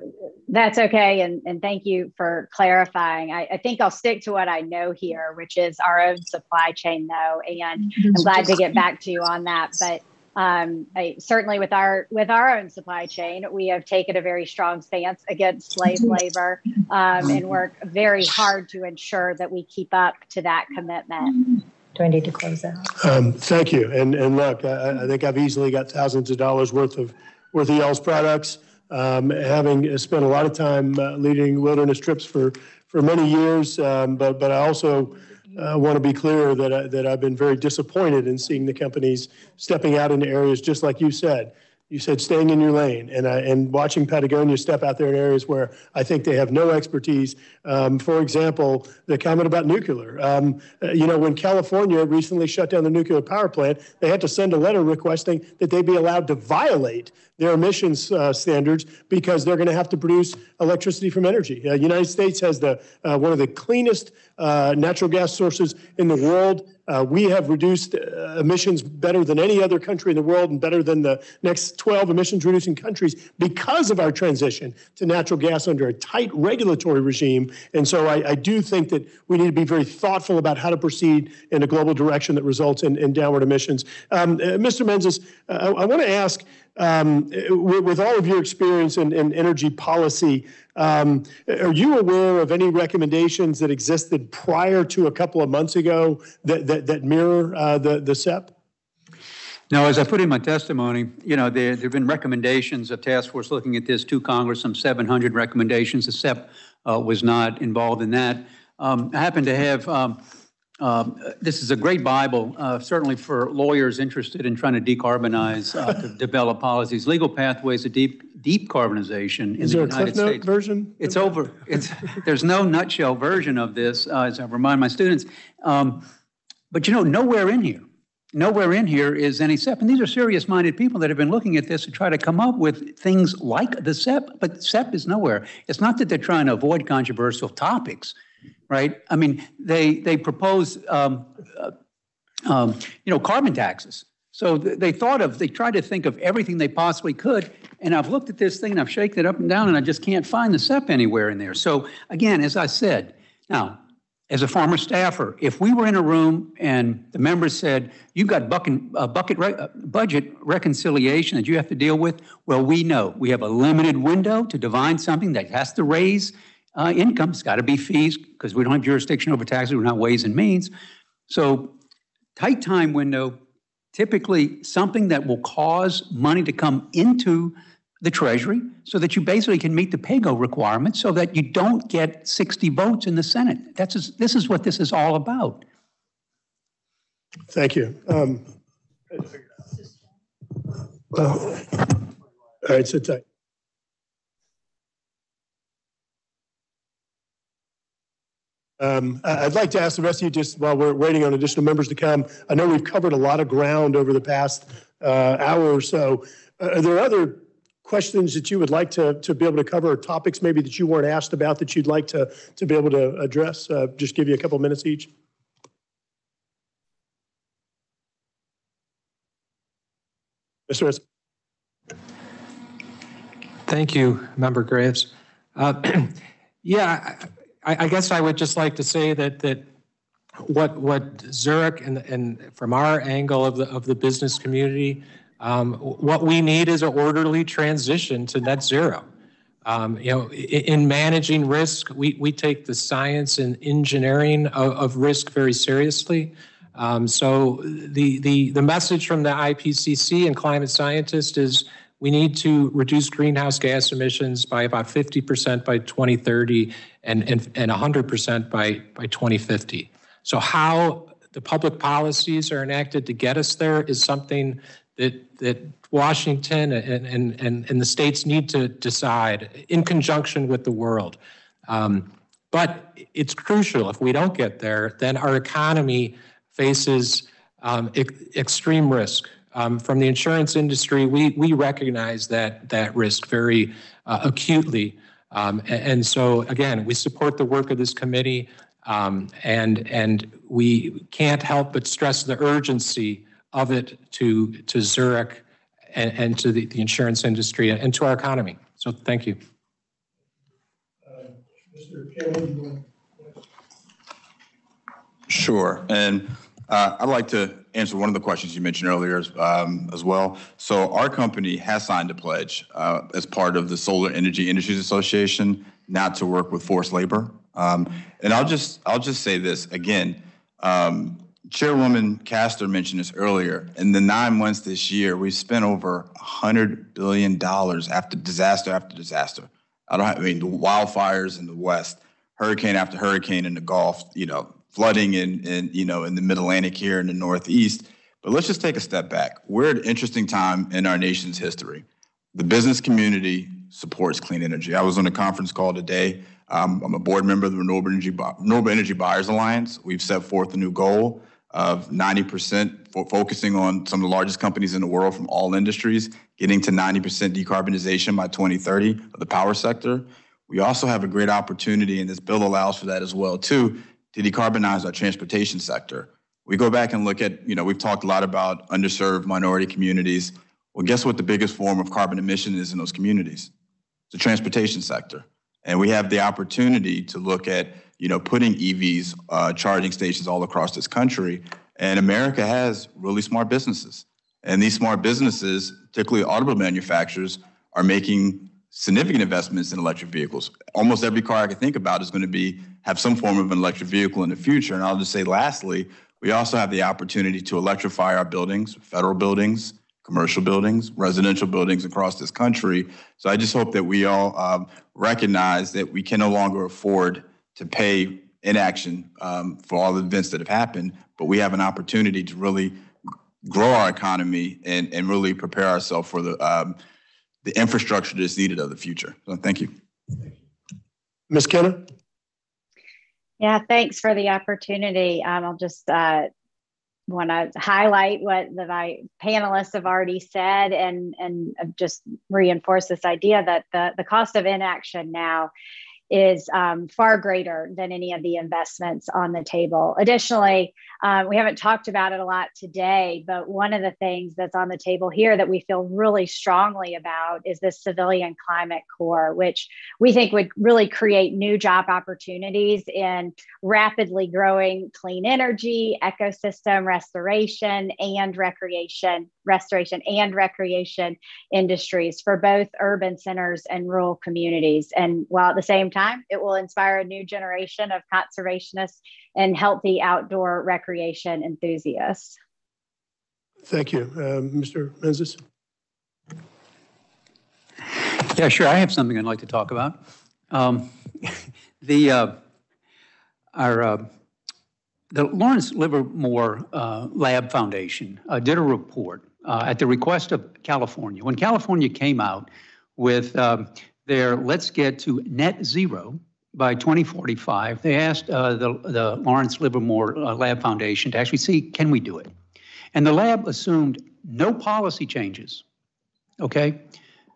that's okay. And, and thank you for clarifying. I, I, think I'll stick to what I know here, which is our own supply chain, though. And I'm glad to get back to you on that. But um, I, certainly with our with our own supply chain, we have taken a very strong stance against slave labor um, and work very hard to ensure that we keep up to that commitment. Do I need to close out? Um, thank you. And and look, I, I, think I've easily got thousands of dollars worth of worth of y'all's products. Um, having spent a lot of time uh, leading wilderness trips for for many years, um, but but I also I want to be clear that, I, that I've been very disappointed in seeing the companies stepping out into areas just like you said. You said staying in your lane, and and watching Patagonia step out there in areas where I think they have no expertise. Um, for example, the comment about nuclear. Um, uh, you know, when California recently shut down the nuclear power plant, they had to send a letter requesting that they be allowed to violate their emissions uh, standards because they're going to have to produce electricity from energy. Uh, United States has the uh, one of the cleanest uh, natural gas sources in the world. Uh, we have reduced emissions better than any other country in the world and better than the next 12 emissions reducing countries because of our transition to natural gas under a tight regulatory regime. And so I, I do think that we need to be very thoughtful about how to proceed in a global direction that results in, in downward emissions. Um, Mr. Menzies, I, I want to ask um, with, with, all of your experience in, in energy policy, um, are you aware of any recommendations that existed prior to a couple of months ago that, that, that mirror uh, the, the CEP? No, as I put in my testimony, you know, there, there have been recommendations, a task force looking at this to Congress, some 700 recommendations. The CEP uh, was not involved in that. Um, I happen to have, um, this is a great Bible, uh, certainly for lawyers interested in trying to decarbonize, uh, to [LAUGHS] develop policies, legal pathways to deep, deep carbonization in Is the there a United Cliff Note States. version? It's over. It's, [LAUGHS] there's no nutshell version of this, uh, as I remind my students. Um, but you know, nowhere in here, nowhere in here is any CEP. And these are serious minded people that have been looking at this to try to come up with things like the CEP, but CEP is nowhere. It's not that they're trying to avoid controversial topics, right? I mean, they, they propose, um, uh, um, you know, carbon taxes. So th- they thought of, they tried to think of everything they possibly could. And I've looked at this thing and I've shaken it up and down and I just can't find the CEP anywhere in there. So again, as I said, now, as a former staffer, if we were in a room and the members said, you've got bucket, uh, bucket re- uh, budget reconciliation that you have to deal with, well, we know we have a limited window to divine something that has to raise uh, income. It's got to be fees because we don't have jurisdiction over taxes. We're not ways and means. So tight time window, typically something that will cause money to come into the Treasury so that you basically can meet the PAYGO requirements so that you don't get 60 votes in the Senate. That's just, this is what this is all about. Thank you. Um, well, All right, sit tight. Um, I'd like to ask the rest of you, just while we're waiting on additional members to come, I know we've covered a lot of ground over the past uh, hour or so. Uh, Are there other questions that you would like to, to be able to cover, or topics maybe that you weren't asked about that you'd like to, to be able to address? Uh, Just give you a couple minutes each. Mr. Ritz. Thank you, Member Graves. Uh, [CLEARS THROAT] Yeah, I, I guess I would just like to say that, that what, what Zurich and, and from our angle of the, of the business community, um, what we need is an orderly transition to net zero. Um, you know, in, in managing risk, we, we take the science and engineering of, of risk very seriously. Um, so the, the, the message from the IPCC and climate scientists is we need to reduce greenhouse gas emissions by about 50% by 2030 and, and, and 100% by, by 2050. So how the public policies are enacted to get us there is something that, that Washington and, and, and, the states need to decide in conjunction with the world. Um, but it's crucial. If we don't get there, then our economy faces um, e- extreme risk. Um, from the insurance industry, we, we recognize that, that risk very uh, acutely. Um, a- and, so, again, we support the work of this committee, um, and, and we can't help but stress the urgency of it to, to Zurich and, and to the, the insurance industry and to our economy. So, thank you. Sure. And uh, I'd like to answer one of the questions you mentioned earlier um, as well. So our company has signed a pledge uh, as part of the Solar Energy Industries Association not to work with forced labor. Um, and I'll just I'll just say this again. Um, Chairwoman Castor mentioned this earlier. In the nine months this year, we've spent over $100 billion after disaster after disaster. I don't have, I mean, the wildfires in the West, hurricane after hurricane in the Gulf, you know, flooding in, in you know, in the Mid Atlantic here in the Northeast. But let's just take a step back. We're at an interesting time in our nation's history. The business community supports clean energy. I was on a conference call today. Um, I'm a board member of the Renewable Energy, Renewable Energy Buyers Alliance. We've set forth a new goal of 90% fo- focusing on some of the largest companies in the world from all industries, getting to 90% decarbonization by 2030 of the power sector. We also have a great opportunity, and this bill allows for that as well, too, to decarbonize our transportation sector. We go back and look at, you know, we've talked a lot about underserved minority communities. Well, guess what the biggest form of carbon emission is in those communities? It's the transportation sector. And we have the opportunity to look at, you know, putting EVs, uh, charging stations all across this country. And America has really smart businesses. And these smart businesses, particularly automobile manufacturers, are making significant investments in electric vehicles. Almost every car I can think about is going to be have some form of an electric vehicle in the future. And I'll just say lastly, We also have the opportunity to electrify our buildings, federal buildings, commercial buildings, residential buildings across this country. So I just hope that we all um, recognize that we can no longer afford to pay inaction um, for all the events that have happened, but we have an opportunity to really grow our economy and, and really prepare ourselves for the, um, the infrastructure that's needed of the future. So thank you. Ms. Kenna? Yeah, thanks for the opportunity. Um, I'll just uh, want to highlight what the my panelists have already said and and just reinforce this idea that the, the cost of inaction now is um, far greater than any of the investments on the table. Additionally, um, we haven't talked about it a lot today, but one of the things that's on the table here that we feel really strongly about is this civilian climate corps, which we think would really create new job opportunities in rapidly growing clean energy, ecosystem restoration, and recreation, restoration and recreation industries for both urban centers and rural communities. And while at the same time, it will inspire a new generation of conservationists and healthy outdoor recreation enthusiasts. Thank you. Um, Mr. Menzies? Yeah, sure. I have something I'd like to talk about. Um, [LAUGHS] the uh, our uh, the Lawrence Livermore uh, Lab Foundation uh, did a report uh, at the request of California. When California came out with um, their "Let's get to net zero by 2045, they asked uh, the, the Lawrence Livermore uh, Lab Foundation to actually see, can we do it? And the lab assumed no policy changes, okay?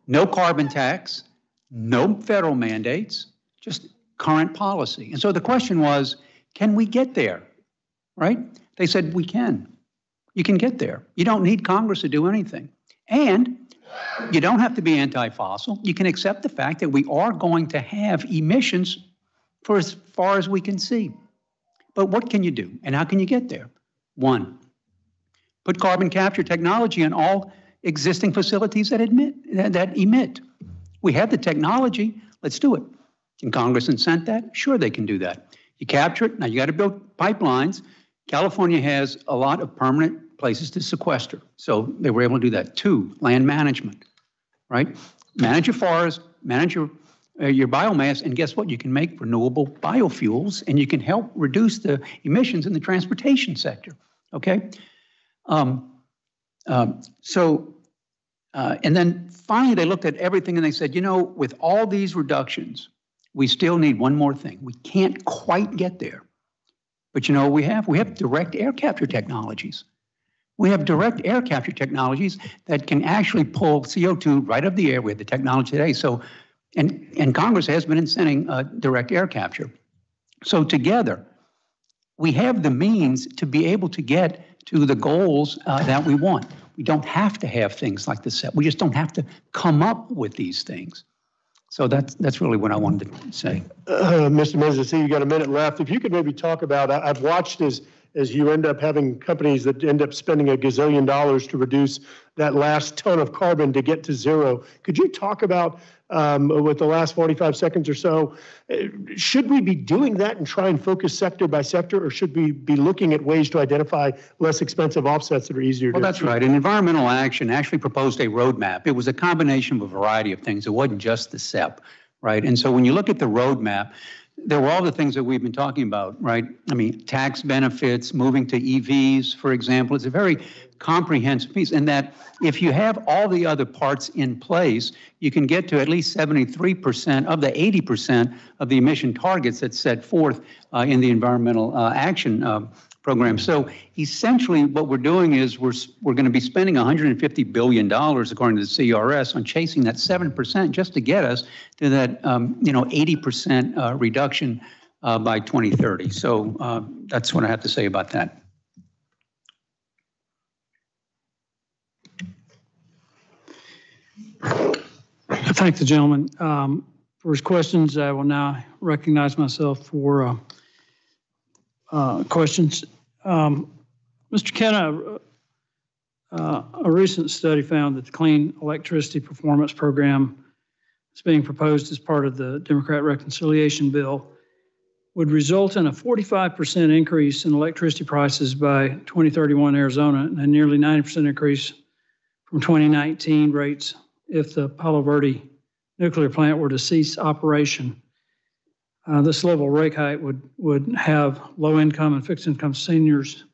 No carbon tax, no federal mandates, just current policy. And so the question was, can we get there, right? They said, we can. You can get there. You don't need Congress to do anything. And you don't have to be anti-fossil. You can accept the fact that we are going to have emissions for as far as we can see. But what can you do? And how can you get there? One, put carbon capture technology in all existing facilities that emit. That emit. We have the technology. Let's do it. Can Congress incent that? Sure, they can do that. You capture it. Now you got to build pipelines. California has a lot of permanent places to sequester. So they were able to do that. Two, land management, right? Manage your forest, manage your, uh, your biomass, and guess what? You can make renewable biofuels and you can help reduce the emissions in the transportation sector, okay? Um, um, so, uh, and then finally they looked at everything and they said, you know, with all these reductions, we still need one more thing. We can't quite get there. But you know we have? We have direct air capture technologies. We have direct air capture technologies that can actually pull CO2 right out of the air. We have the technology today. So, and, and Congress has been incenting uh, direct air capture. So together, we have the means to be able to get to the goals uh, that we want. We don't have to have things like this. We just don't have to come up with these things. So that's that's really what I wanted to say. Uh, Mr. Menzies, see you got a minute left. If you could maybe talk about, I, I've watched as as you end up having companies that end up spending a gazillion dollars to reduce that last ton of carbon to get to zero. Could you talk about, um, with the last 45 seconds or so, uh, should we be doing that and try and focus sector by sector, or should we be looking at ways to identify less expensive offsets that are easier Well, to that's right. And environmental action actually proposed a roadmap. It was a combination of a variety of things. It wasn't just the CEP, right? And so when you look at the roadmap, there were all the things that we've been talking about, right? I mean, tax benefits, moving to EVs, for example. It's a very comprehensive piece, and that if you have all the other parts in place, you can get to at least 73% of the 80% of the emission targets that's set forth uh, in the environmental uh, action uh, program. So essentially, what we're doing is we're we're going to be spending 150 billion dollars, according to the CRS, on chasing that seven percent just to get us to that um, you know 80 percent uh, reduction uh, by 2030. So uh, that's what I have to say about that. I thank the gentleman um, for his questions. I will now recognize myself for uh, uh, questions. Um, Mr. Kenna, uh, a recent study found that the Clean Electricity Performance Program is being proposed as part of the Democrat reconciliation bill would result in a 45% increase in electricity prices by 2031 Arizona and a nearly 90% increase from 2019 rates if the Palo Verde nuclear plant were to cease operation. Uh, this level rate hike would, would have low income and fixed income seniors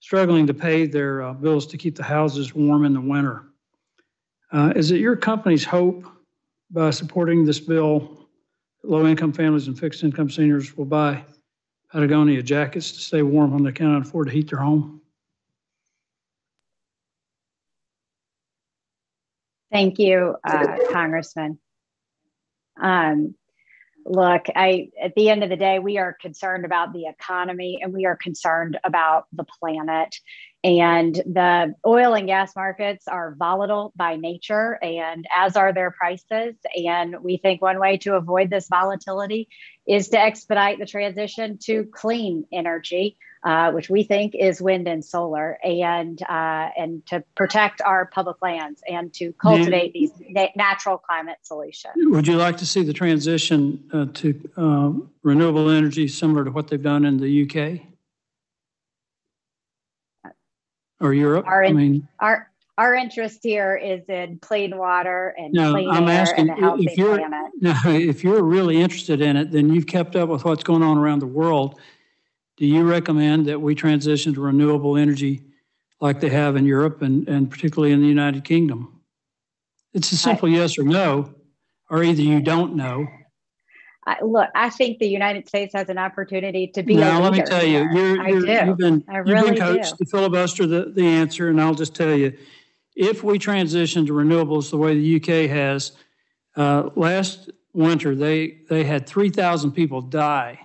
struggling to pay their uh, bills to keep the houses warm in the winter. Uh, is it your company's hope by supporting this bill, low income families and fixed income seniors will buy Patagonia jackets to stay warm when they cannot afford to heat their home? Thank you, uh, Congressman. Um, look, I at the end of the day, we are concerned about the economy and we are concerned about the planet. And the oil and gas markets are volatile by nature, and as are their prices. And we think one way to avoid this volatility is to expedite the transition to clean energy, uh, which we think is wind and solar, and uh, and to protect our public lands and to cultivate these na- natural climate solutions. Would you like to see the transition uh, to uh, renewable energy similar to what they've done in the UK? Or Europe? Our, I mean, our our interest here is in clean water and no, clean I'm air asking and a healthy if you're, planet. [LAUGHS] no, if you're really interested in it, then you've kept up with what's going on around the world. Do you recommend that we transition to renewable energy like they have in Europe and, and particularly in the United Kingdom? It's a simple yes or no, or either you don't know. I, look, I think the United States has an opportunity to be Now, let me tell you, you're, I you're, do. you've been, I you've really been do. coached to filibuster the, the answer, and I'll just tell you, if we transition to renewables the way the UK has, uh, last winter, they, they had 3,000 people die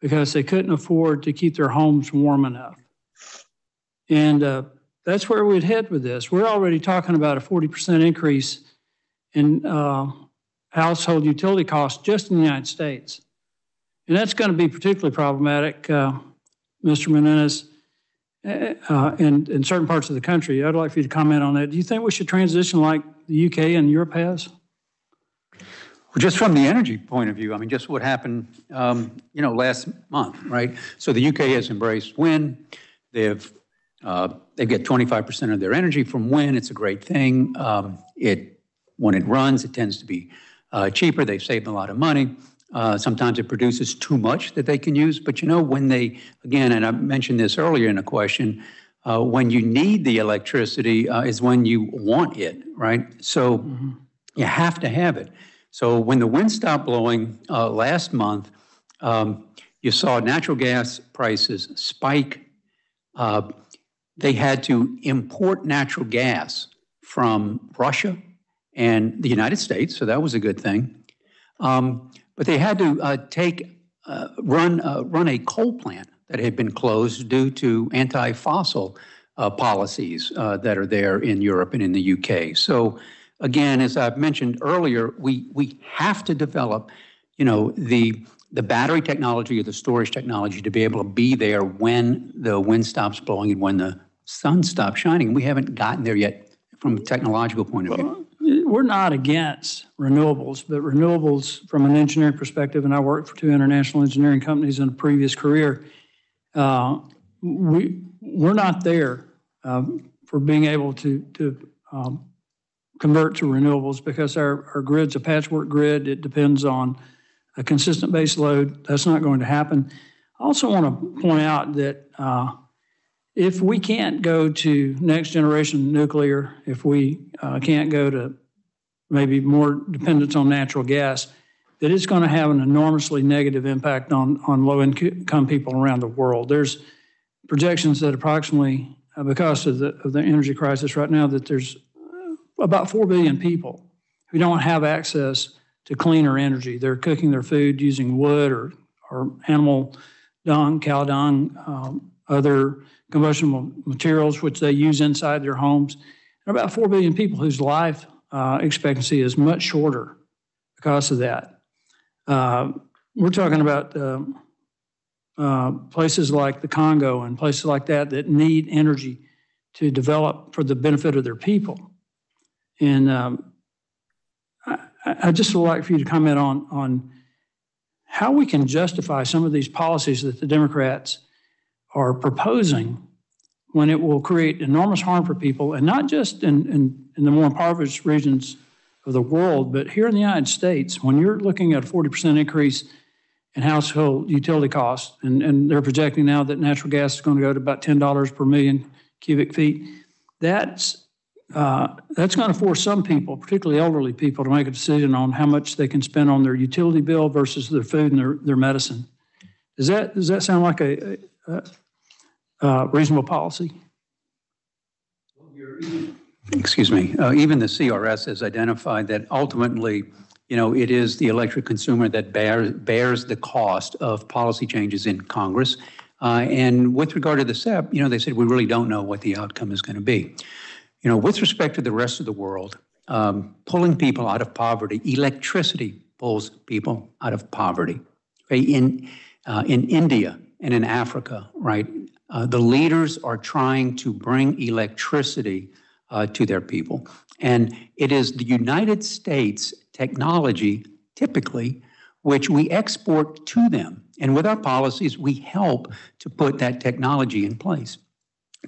because they couldn't afford to keep their homes warm enough. And uh, that's where we'd head with this. We're already talking about a 40% increase in uh, household utility costs just in the United States. And that's going to be particularly problematic, uh, Mr. Menzies, uh, uh, in, in certain parts of the country. I'd like for you to comment on that. Do you think we should transition like the UK and Europe has? Well, just from the energy point of view, I mean, just what happened, um, you know, last month, right? So the UK has embraced wind. They've uh, they get 25% of their energy from wind. It's a great thing. Um, it when it runs, it tends to be uh, cheaper. They've saved a lot of money. Uh, sometimes it produces too much that they can use. But you know, when they again, and I mentioned this earlier in a question, uh, when you need the electricity uh, is when you want it, right? So you have to have it. So when the wind stopped blowing uh, last month, um, you saw natural gas prices spike. Uh, they had to import natural gas from Russia and the United States, so that was a good thing. Um, but they had to uh, take uh, run uh, run a coal plant that had been closed due to anti-fossil uh, policies uh, that are there in Europe and in the UK. So again, as I've mentioned earlier, we we have to develop, you know, the the battery technology or the storage technology to be able to be there when the wind stops blowing and when the sun stops shining. We haven't gotten there yet from a technological point of view. We're not against renewables, but renewables from an engineering perspective, and I worked for two international engineering companies in a previous career, uh, we, we're not there um, for being able to, to um, convert to renewables because our, our grid's a patchwork grid. It depends on a consistent base load. That's not going to happen. I also want to point out that uh, if we can't go to next generation nuclear, if we uh, can't go to maybe more dependence on natural gas, that it's going to have an enormously negative impact on, on low income people around the world. There's projections that approximately, uh, because of the, of the energy crisis right now, that there's uh, about 4 billion people who don't have access to cleaner energy. They're cooking their food using wood or, or animal dung, cow dung, um, other combustible materials which they use inside their homes. Are about 4 billion people whose life uh, expectancy is much shorter because of that. Uh, we're talking about um, uh, places like the Congo and places like that that need energy to develop for the benefit of their people. And um, I, I just would like for you to comment on, on how we can justify some of these policies that the Democrats are proposing when it will create enormous harm for people, and not just in, in, in the more impoverished regions of the world, but here in the United States, when you're looking at a 40% increase in household utility costs, and, and they're projecting now that natural gas is going to go to about $10 per million cubic feet, that's uh, that's going to force some people, particularly elderly people, to make a decision on how much they can spend on their utility bill versus their food and their, their medicine. Does that does that sound like a, a, a reasonable policy? Excuse me. Uh, even the CRS has identified that ultimately, you know, it is the electric consumer that bears bears the cost of policy changes in Congress. Uh, and with regard to the CEP, you know, they said we really don't know what the outcome is going to be. You know, with respect to the rest of the world, um, pulling people out of poverty, electricity pulls people out of poverty. Okay? In, uh, in India and in Africa, right, uh, the leaders are trying to bring electricity uh, to their people. And it is the United States technology, typically, which we export to them. And with our policies, we help to put that technology in place.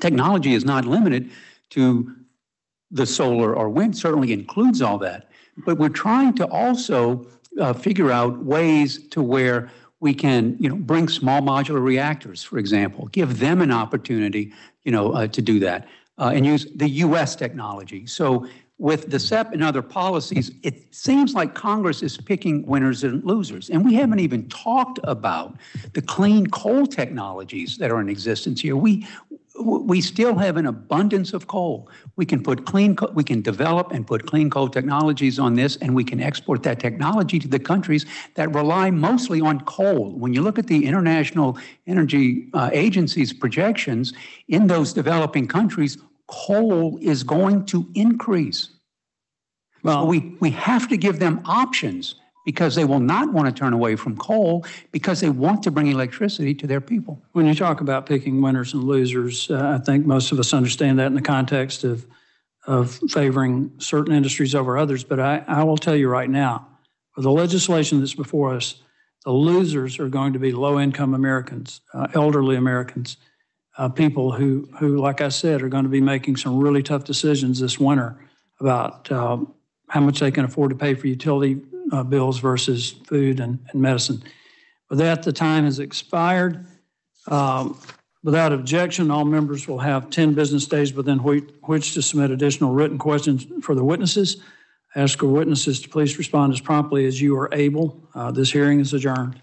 Technology is not limited to the solar or wind certainly includes all that. But we're trying to also uh, figure out ways to where we can, you know, bring small modular reactors, for example, give them an opportunity, you know, uh, to do that, uh, and use the U.S. technology. So with the CEP and other policies, it seems like Congress is picking winners and losers. And we haven't even talked about the clean coal technologies that are in existence here. We, we still have an abundance of coal. We can put clean, we can develop and put clean coal technologies on this, and we can export that technology to the countries that rely mostly on coal. When you look at the International Energy uh, Agency's projections in those developing countries, coal is going to increase. Well, so we, we have to give them options because they will not want to turn away from coal because they want to bring electricity to their people. When you talk about picking winners and losers, uh, I think most of us understand that in the context of, of favoring certain industries over others. But I, I will tell you right now, with the legislation that's before us, the losers are going to be low income Americans, uh, elderly Americans, uh, people who, who, like I said, are going to be making some really tough decisions this winter about uh, how much they can afford to pay for utility uh, bills versus food and, and medicine. With that, the time has expired. Um, without objection, all members will have 10 business days within which, which to submit additional written questions for the witnesses. Ask our witnesses to please respond as promptly as you are able. Uh, this hearing is adjourned.